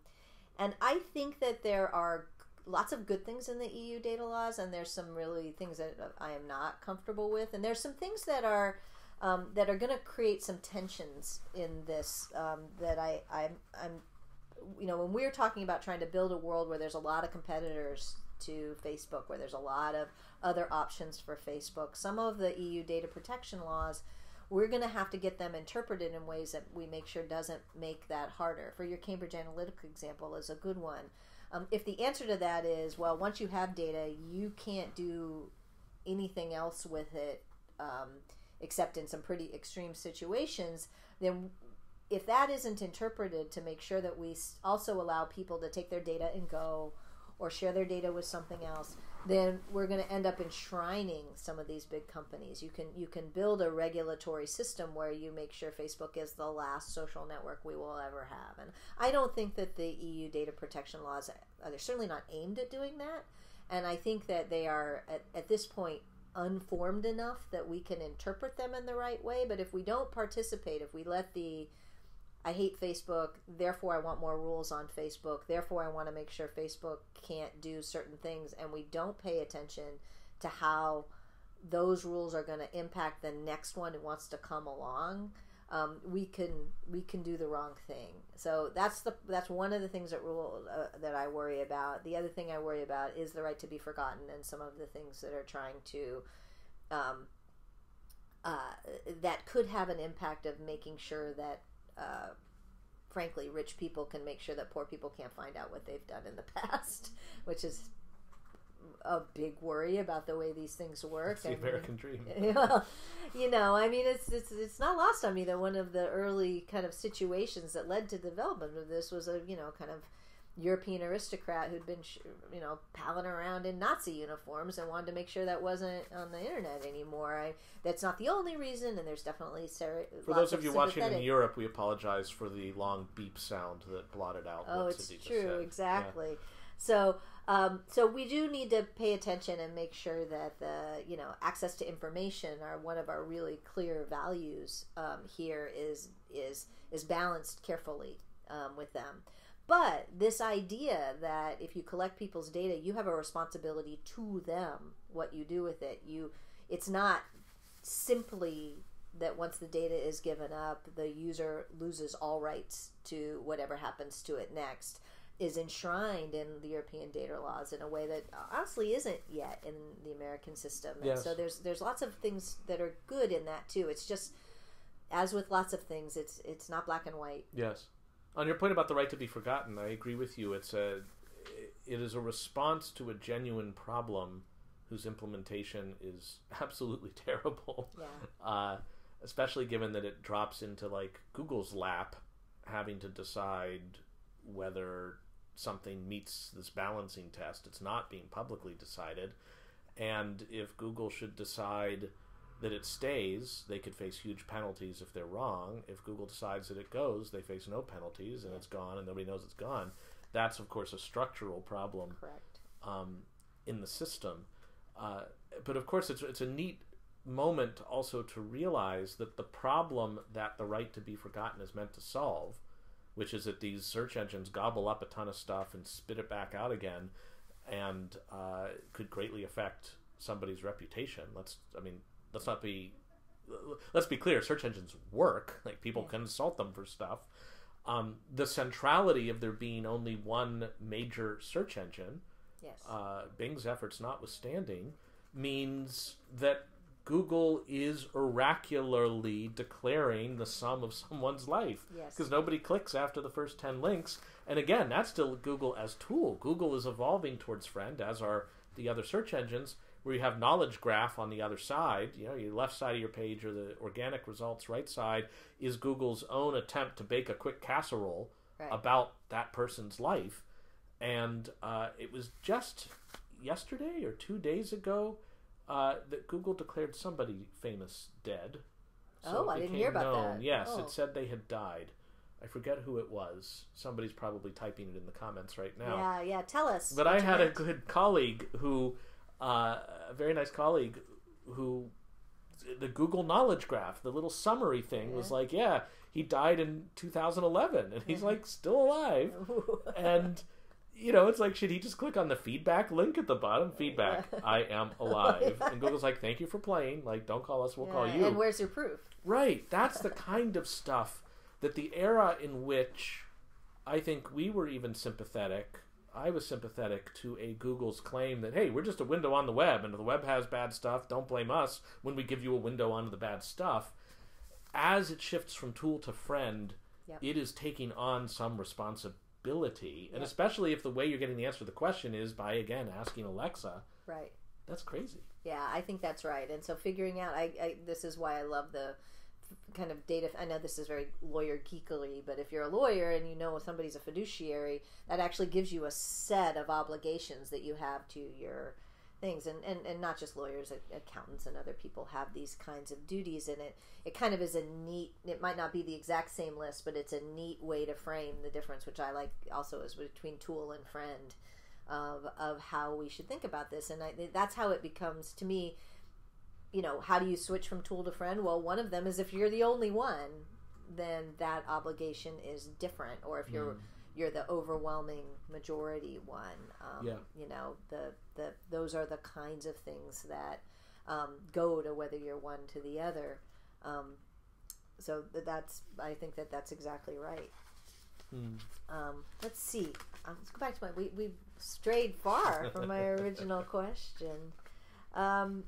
and I think that there are lots of good things in the EU data laws, and there's some really things that I am not comfortable with, and there's some things that are um, that are going to create some tensions in this um, that I I'm, I'm you know when we're talking about trying to build a world where there's a lot of competitors to Facebook, where there's a lot of other options for Facebook, some of the EU data protection laws. We're going to have to get them interpreted in ways that we make sure doesn't make that harder. For your Cambridge Analytica example is a good one. Um, if the answer to that is, well, once you have data, you can't do anything else with it um, except in some pretty extreme situations, then if that isn't interpreted to make sure that we also allow people to take their data and go or share their data with something else, then we're going to end up enshrining some of these big companies. You can you can build a regulatory system where you make sure Facebook is the last social network we will ever have. And I don't think that the EU data protection laws uh, they're certainly not aimed at doing that. And I think that they are at, at this point unformed enough that we can interpret them in the right way. But if we don't participate, if we let the I hate Facebook, therefore I want more rules on Facebook, therefore I want to make sure Facebook can't do certain things, and we don't pay attention to how those rules are going to impact the next one who wants to come along. Um, we can we can do the wrong thing. So that's the that's one of the things that rule uh, that I worry about. The other thing I worry about is the right to be forgotten and some of the things that are trying to um, uh, that could have an impact of making sure that uh, frankly, rich people can make sure that poor people can't find out what they've done in the past, which is a big worry about the way these things work. It's the I American mean, dream. Well, you know, I mean, it's, it's it's not lost on me that one of the early kind of situations that led to the development of this was a you know kind of European aristocrat who'd been, you know, palling around in Nazi uniforms and wanted to make sure that wasn't on the internet anymore. I, that's not the only reason, and there's definitely ser- for those of you watching in Europe, we apologize for the long beep sound that blotted out. Oh, it's true, exactly. Yeah. So, um, so we do need to pay attention and make sure that the you know access to information are one of our really clear values um, here is is is balanced carefully um, with them. But this idea that if you collect people's data, you have a responsibility to them what you do with it. You it's not simply that once the data is given up, the user loses all rights to whatever happens to it next is enshrined in the European data laws in a way that uh, honestly isn't yet in the American system. And yes. so there's there's lots of things that are good in that too. It's just as with lots of things, it's it's not black and white. Yes. On your point about the right to be forgotten, I agree with you. It's a it is a response to a genuine problem whose implementation is absolutely terrible. Yeah. Uh, especially given that it drops into like Google's lap, having to decide whether something meets this balancing test. It's not being publicly decided, and if Google should decide that it stays, they could face huge penalties if they're wrong. If Google decides that it goes, they face no penalties and it's gone and nobody knows it's gone. That's, of course, a structural problem Correct. Um, in the system. Uh, but of course, it's, it's a neat moment also to realize that the problem that the right to be forgotten is meant to solve, which is that these search engines gobble up a ton of stuff and spit it back out again, and uh, could greatly affect somebody's reputation. Let's, I mean, let's not be let's be clear search engines work like people yeah. consult them for stuff um, the centrality of there being only one major search engine yes. uh, bing's efforts notwithstanding means that google is oracularly declaring the sum of someone's life because yes. nobody clicks after the first 10 links and again that's still google as tool google is evolving towards friend as are the other search engines where you have knowledge graph on the other side, you know, your left side of your page or the organic results right side is Google's own attempt to bake a quick casserole right. about that person's life. And uh, it was just yesterday or two days ago uh, that Google declared somebody famous dead. So oh, I didn't hear about known. that. Yes, oh. it said they had died. I forget who it was. Somebody's probably typing it in the comments right now. Yeah, yeah. Tell us. But I had a good colleague who uh, a very nice colleague who the Google Knowledge Graph, the little summary thing yeah. was like, yeah, he died in 2011, and he's like still alive, and you know, it's like, should he just click on the feedback link at the bottom? Feedback, I am alive. And Google's like, thank you for playing. Like, don't call us, we'll yeah, call you. And where's your proof? Right. That's the kind of stuff that the era in which I think we were even sympathetic I was sympathetic to a Google's claim that hey, we're just a window on the web, and if the web has bad stuff, don't blame us when we give you a window onto the bad stuff. As it shifts from tool to friend, yep. it is taking on some responsibility and Yeah. especially if the way you're getting the answer to the question is by again asking Alexa, Right. that's crazy. Yeah, I think that's right. And so figuring out, I, I this is why I love the kind of data. I know this is very lawyer geekily, but if you're a lawyer and you know somebody's a fiduciary, that actually gives you a set of obligations that you have to your things and, and, and not just lawyers accountants and other people have these kinds of duties and it it kind of is a neat it might not be the exact same list but it's a neat way to frame the difference which i like also is between tool and friend of of how we should think about this and I, that's how it becomes to me you know how do you switch from tool to friend well one of them is if you're the only one then that obligation is different or if you're Mm. you're the overwhelming majority one um, Yeah. you know the the those are the kinds of things that um, go to whether you're one to the other um, so that's i think that that's exactly right um, let's see. Um, let's go back to my. We we strayed far from my original question. Um,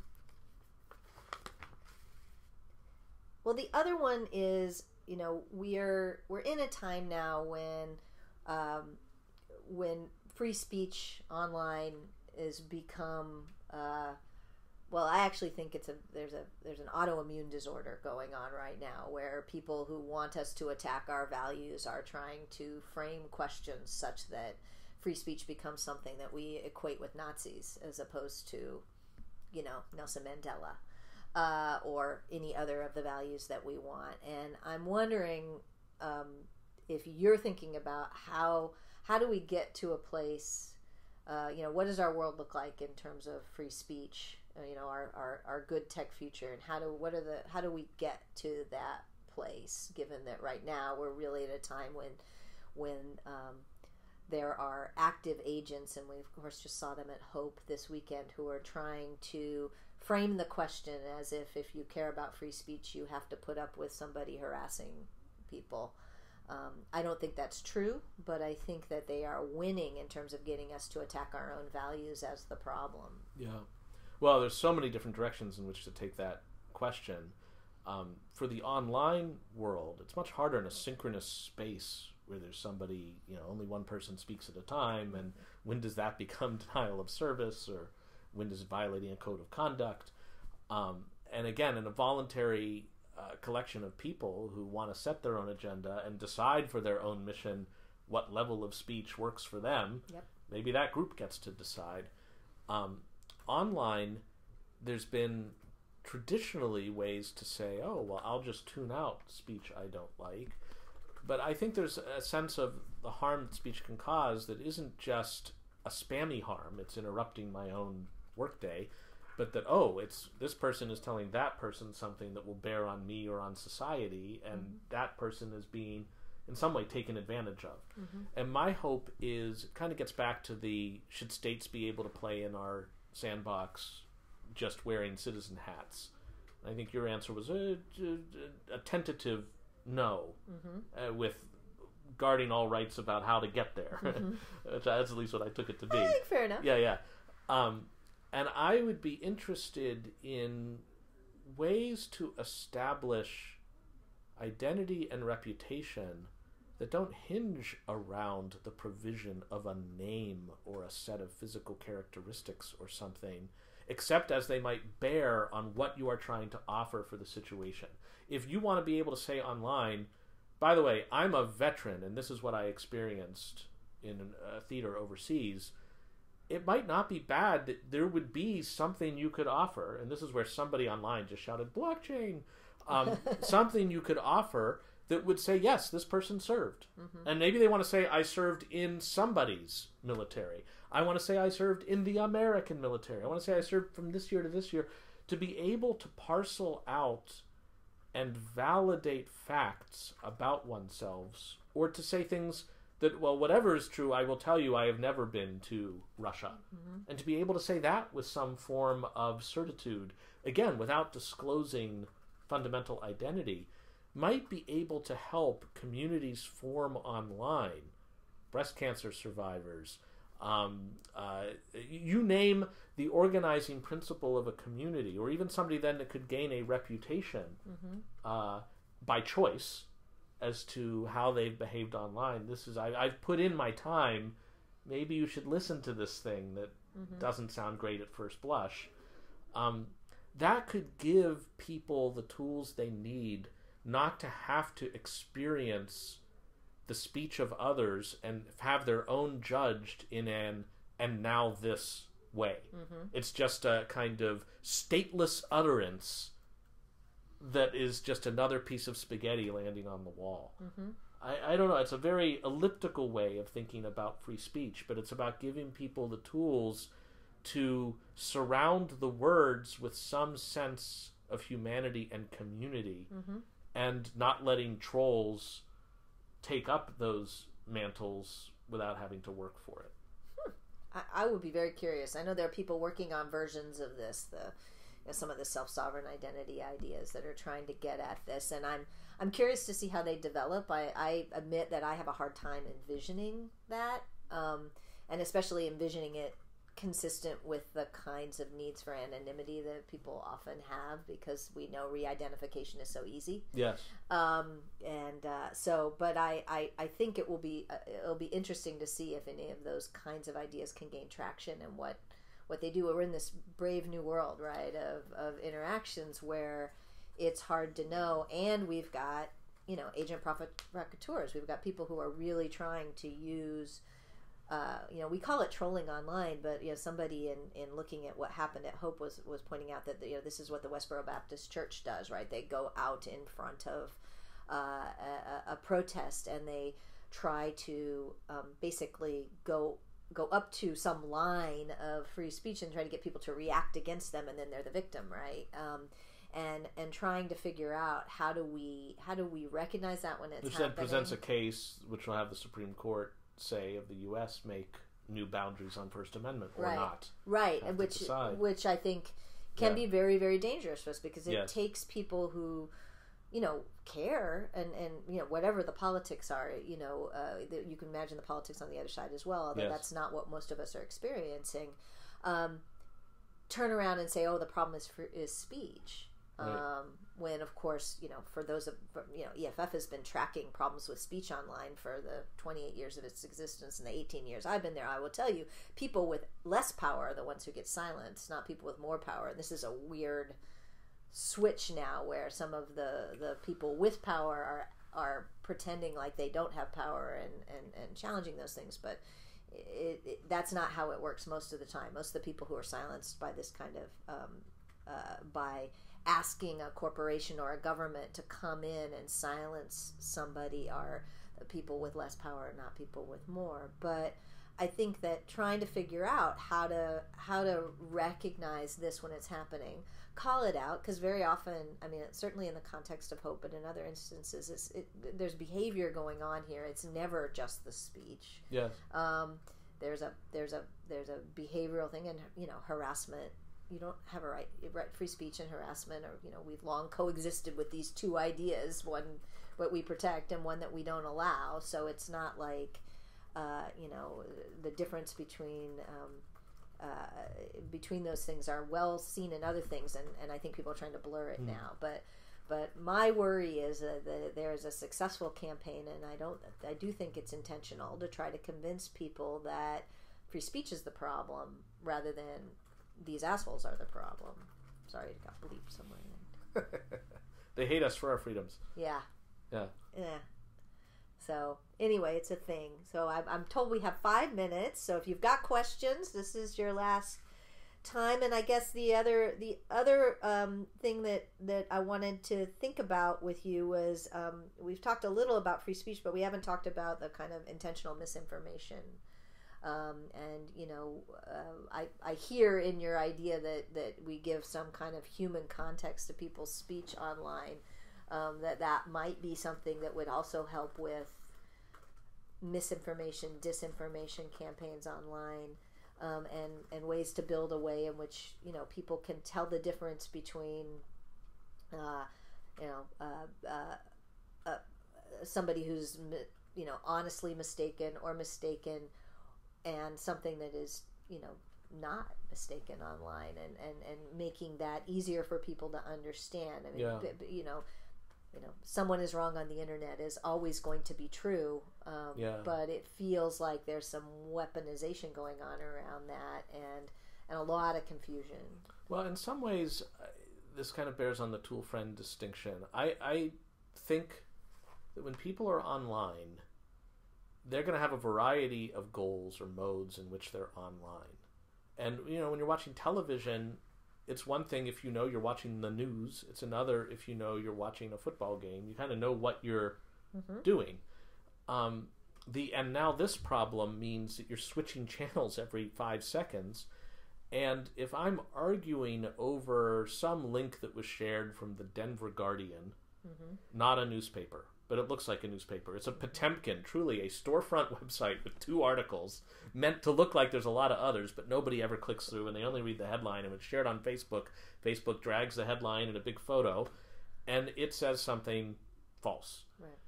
well, the other one is you know we're we're in a time now when um, when free speech online is become uh, well i actually think it's a there's a there's an autoimmune disorder going on right now where people who want us to attack our values are trying to frame questions such that free speech becomes something that we equate with nazis as opposed to you know nelson mandela uh, or any other of the values that we want. And i'm wondering um, if you're thinking about how how do we get to a place uh, you know what does our world look like in terms of free speech uh, you know our, our, our good tech future and how do what are the how do we get to that place given that right now we're really at a time when when um, there are active agents and we of course just saw them at hope this weekend who are trying to frame the question as if if you care about free speech you have to put up with somebody harassing people um, I don't think that's true, but I think that they are winning in terms of getting us to attack our own values as the problem. Yeah. Well, there's so many different directions in which to take that question. Um, for the online world, it's much harder in a synchronous space where there's somebody, you know, only one person speaks at a time, and when does that become denial of service, or when does it violating a code of conduct? Um, and again, in a voluntary uh, collection of people who want to set their own agenda and decide for their own mission what level of speech works for them, Yep. maybe that group gets to decide. Um, online, there's been traditionally ways to say, oh, well, I'll just tune out speech I don't like. But I think there's a sense of the harm that speech can cause that isn't just a spammy harm, it's interrupting my own workday, but that, oh, it's this person is telling that person something that will bear on me or on society, and mm-hmm. that person is being in some way taken advantage of. Mm-hmm. And my hope is it kind of gets back to the should states be able to play in our sandbox just wearing citizen hats? I think your answer was uh, a, a, a tentative no, mm-hmm. uh, with guarding all rights about how to get there. Which That's at least what I took it to be. I think fair enough. Yeah, yeah. Um, and I would be interested in ways to establish identity and reputation that don't hinge around the provision of a name or a set of physical characteristics or something, except as they might bear on what you are trying to offer for the situation. If you want to be able to say online, by the way, I'm a veteran and this is what I experienced in a theater overseas it might not be bad that there would be something you could offer, and this is where somebody online just shouted blockchain, um, something you could offer that would say yes, this person served, and maybe they want to say I served in somebody's military. I want to say I served in the American military. I want to say I served from this year to this year. To be able to parcel out and validate facts about oneself, or to say things that well whatever is true i will tell you i have never been to russia. And to be able to say that with some form of certitude again without disclosing fundamental identity might be able to help communities form online breast cancer survivors um, uh, you name the organizing principle of a community or even somebody then that could gain a reputation uh, by choice as to how they've behaved online. This is I, I've put in my time. Maybe you should listen to this thing that Mm-hmm. doesn't sound great at first blush. Um, that could give people the tools they need not to have to experience the speech of others and have their own judged in an and now this way. Mm-hmm. It's just a kind of stateless utterance that is just another piece of spaghetti landing on the wall. Mm-hmm. I, I don't know. It's a very elliptical way of thinking about free speech, but it's about giving people the tools to surround the words with some sense of humanity and community Mm-hmm. and not letting trolls take up those mantles without having to work for it. I, I would be very curious. I know there are people working on versions of this, the know, some of the self-sovereign identity ideas that are trying to get at this, and I'm I'm curious to see how they develop. I, I admit that I have a hard time envisioning that, um, and especially envisioning it consistent with the kinds of needs for anonymity that people often have because we know re-identification is so easy Yes. um, and uh, so but I, I i think it will be uh, it'll be interesting to see if any of those kinds of ideas can gain traction and what what they do we're in this brave new world right of of interactions where it's hard to know and we've got you know agent provocateurs we've got people who are really trying to use uh, you know, we call it trolling online, but you know, somebody in, in looking at what happened at Hope was was pointing out that you know this is what the Westboro Baptist Church does, right? They go out in front of uh, a, a protest and they try to um, basically go go up to some line of free speech and try to get people to react against them, and then they're the victim, right? Um, and and trying to figure out how do we how do we recognize that when it's Which happening? then presents a case which will have the Supreme Court say of the U.S. make new boundaries on First Amendment or Right. not. right which which i think can Yeah. be very very dangerous for us because it Yes. takes people who you know care and and you know whatever the politics are you know uh, that you can imagine the politics on the other side as well although Yes. that's not what most of us are experiencing um, turn around and say oh the problem is fr- is speech Right. um, when of course you know for those of for, you know EFF has been tracking problems with speech online for the 28 years of its existence and the 18 years I've been there I will tell you people with less power are the ones who get silenced not people with more power and this is a weird switch now where some of the the people with power are are pretending like they don't have power and and, and challenging those things but it, it, that's not how it works most of the time. Most of the people who are silenced by this kind of um, uh, by asking a corporation or a government to come in and silence somebody are people with less power not people with more. But i think that trying to figure out how to how to recognize this when it's happening call it out because very often i mean certainly in the context of hope but in other instances it's, it, there's behavior going on here. It's never just the speech. Yes. um, there's a there's a there's a behavioral thing and you know harassment. You don't have a right right free speech and harassment or you know we've long coexisted with these two ideas one what we protect and one that we don't allow. So it's not like uh, you know the difference between um, uh, between those things are well seen in other things and, and I think people are trying to blur it Hmm. now but but my worry is uh, that there is a successful campaign and I don't I do think it's intentional to try to convince people that free speech is the problem rather than these assholes are the problem sorry it got bleeped somewhere they hate us for our freedoms. yeah Yeah. yeah so anyway it's a thing. So I'm, I'm told we have five minutes. So if you've got questions this is your last time. And i guess the other the other um, thing that that i wanted to think about with you was um, we've talked a little about free speech but we haven't talked about the kind of intentional misinformation. Um, and you know uh, I, I hear in your idea that that we give some kind of human context to people's speech online um, that that might be something that would also help with misinformation, disinformation campaigns online, um, and and ways to build a way in which you know people can tell the difference between, uh, you know, uh, uh, uh, somebody who's you know honestly mistaken or mistaken, and something that is you know not mistaken online and, and, and making that easier for people to understand. I mean, Yeah. you know, you know someone is wrong on the internet is always going to be true. Um, Yeah. But it feels like there's some weaponization going on around that, and and a lot of confusion. Well, in some ways, uh, this kind of bears on the tool friend distinction. I, I think that when people are online, they're going to have a variety of goals or modes in which they're online. And, you know, when you're watching television, it's one thing if you know you're watching the news, it's another if you know you're watching a football game. You kind of know what you're doing. Um, the and now this problem means that you're switching channels every five seconds. And if I'm arguing over some link that was shared from the Denver Guardian, not a newspaper, but it looks like a newspaper. It's a Potemkin, truly a storefront website with two articles meant to look like there's a lot of others, but nobody ever clicks through and they only read the headline. And it's shared on Facebook. Facebook drags the headline and a big photo and it says something false. Right.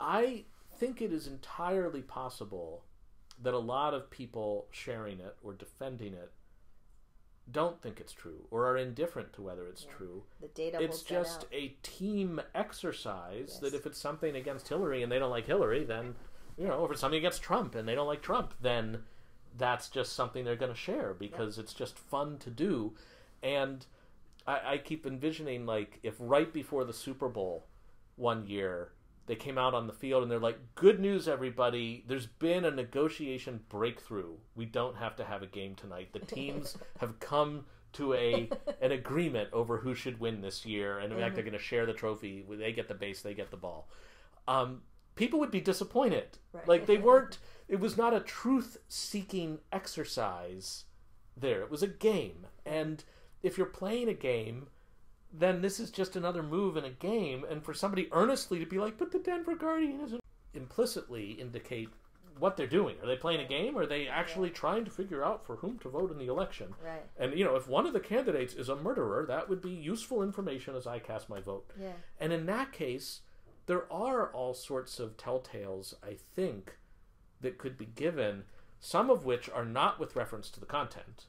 I think it is entirely possible that a lot of people sharing it or defending it don't think it's true or are indifferent to whether it's true. The data It's just a team exercise Yes. that if it's something against Hillary and they don't like Hillary, then, you know, if it's something against Trump and they don't like Trump, then that's just something they're going to share because it's just fun to do. And I, I keep envisioning, like, if right before the Super Bowl one year, they came out on the field and they're like, "Good news, everybody! There's been a negotiation breakthrough. We don't have to have a game tonight. The teams have come to a an agreement over who should win this year, and in fact, they're going to share the trophy. They get the base, they get the ball." Um, people would be disappointed. Right. Like they weren't. It was not a truth-seeking exercise. There, it was a game, and if you're playing a game then this is just another move in a game. And for somebody earnestly to be like, but the Denver Guardian isn't implicitly indicate what they're doing. Are they playing a game? Or are they actually trying to figure out for whom to vote in the election? Right. And you know, if one of the candidates is a murderer, that would be useful information as I cast my vote. Yeah. And in that case, there are all sorts of telltales, I think, that could be given, some of which are not with reference to the content.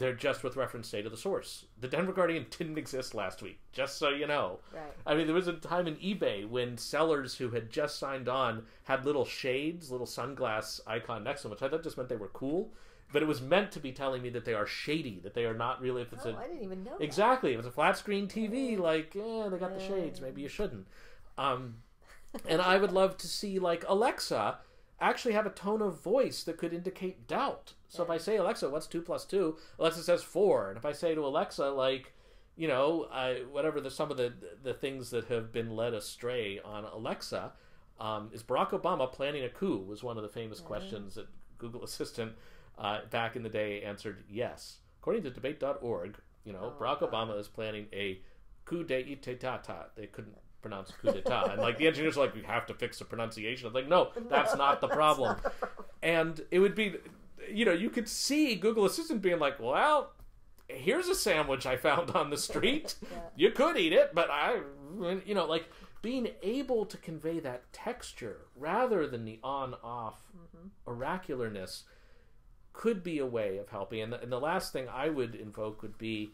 They're just with reference, say, to the source. The Denver Guardian didn't exist last week, just so you know. Right. I mean, there was a time in eBay when sellers who had just signed on had little shades, little sunglass icon next to them, which I thought just meant they were cool. But it was meant to be telling me that they are shady, that they are not really. If it's Oh, a I didn't even know. that. Exactly. If it's a flat screen TV, like, yeah, they got the shades. Maybe you shouldn't. Um, and I would love to see, like, Alexa actually have a tone of voice that could indicate doubt. So if I say, Alexa, what's 2 plus 2? Alexa says 4. And if I say to Alexa, like, you know, I, whatever the, some of the, the things that have been led astray on Alexa, um, is Barack Obama planning a coup? Was one of the famous questions that Google Assistant uh, back in the day answered yes. According to debate.org, you know, Barack Obama is planning a coup d'etat. They couldn't pronounce coup d'etat. and like the engineers are like, we have to fix the pronunciation. I'm like, no, that's not the problem. And it would be, you know, you could see Google Assistant being like, well, here's a sandwich I found on the street. You could eat it, but I, you know, like being able to convey that texture rather than the on off oracularness could be a way of helping. And the, and the last thing I would invoke would be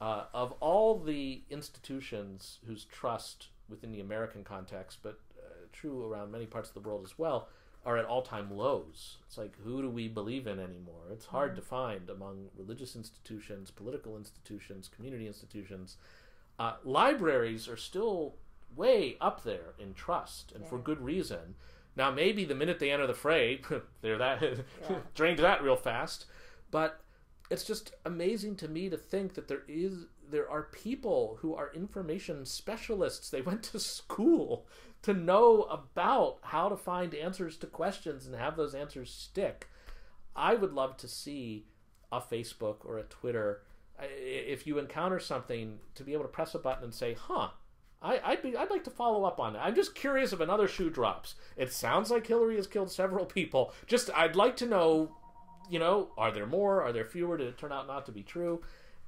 uh, of all the institutions whose trust within the American context, but uh, true around many parts of the world as well, are at all time lows. It's like, who do we believe in anymore? It's hard to find among religious institutions, political institutions, community institutions. Uh, libraries are still way up there in trust, and for good reason. Now, maybe the minute they enter the fray, they're that drained that real fast. But it's just amazing to me to think that there is there are people who are information specialists. They went to school to know about how to find answers to questions and have those answers stick. I would love to see a Facebook or a Twitter if you encounter something to be able to press a button and say, "Huh, I, I'd be I'd like to follow up on that. I'm just curious if another shoe drops. It sounds like Hillary has killed several people. Just I'd like to know, you know, are there more? Are there fewer? Did it turn out not to be true?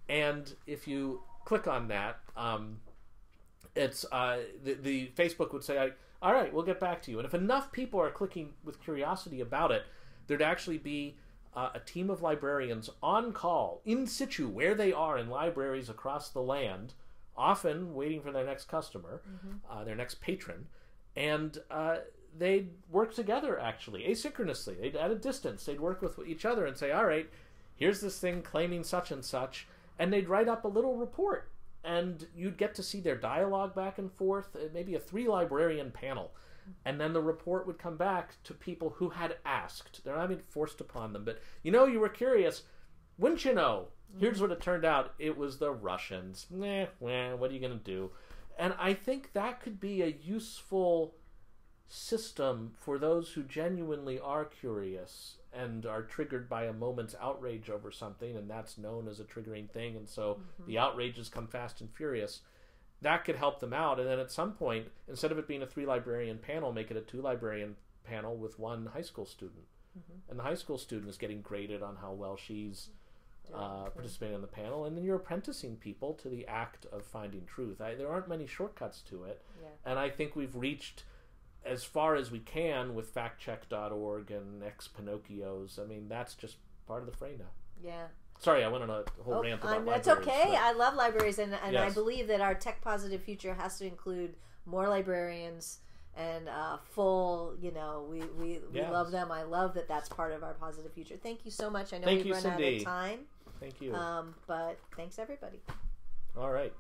And if you click on that, um, it's uh, the, the Facebook would say, "All right, we'll get back to you." And if enough people are clicking with curiosity about it, there'd actually be uh, a team of librarians on call in situ where they are in libraries across the land often waiting for their next customer, uh, their next patron, and uh, they'd work together actually asynchronously. They'd at a distance. They'd work with each other and say, "All right, here's this thing claiming such and such," and they'd write up a little report, and you'd get to see their dialogue back and forth. uh, Maybe a three librarian panel. And then the report would come back to people who had asked. They're not being forced upon them, but you know, you were curious. Wouldn't you know? Here's what it turned out. It was the Russians. Nah, nah, what are you going to do? And I think that could be a useful system for those who genuinely are curious and are triggered by a moment's outrage over something, and that's known as a triggering thing. And so the outrages come fast and furious. That could help them out. And then at some point, instead of it being a three librarian panel, make it a two librarian panel with one high school student. And the high school student is getting graded on how well she's uh, participating in the panel, and then you're apprenticing people to the act of finding truth. I, there aren't many shortcuts to it, Yeah. and I think we've reached as far as we can with factcheck.org and ex Pinocchios. I mean, that's just part of the fray now. Yeah. Sorry, I went on a whole Oh, rant about I'm- that's libraries, okay. but- I love libraries, and, and I believe that our tech positive future has to include more librarians and uh, full. You know, we we, we Yes. love them. I love that that's part of our positive future. Thank you so much. I know Thank we've you, run out Cindy. of time, Thank you. um, but thanks everybody. All right.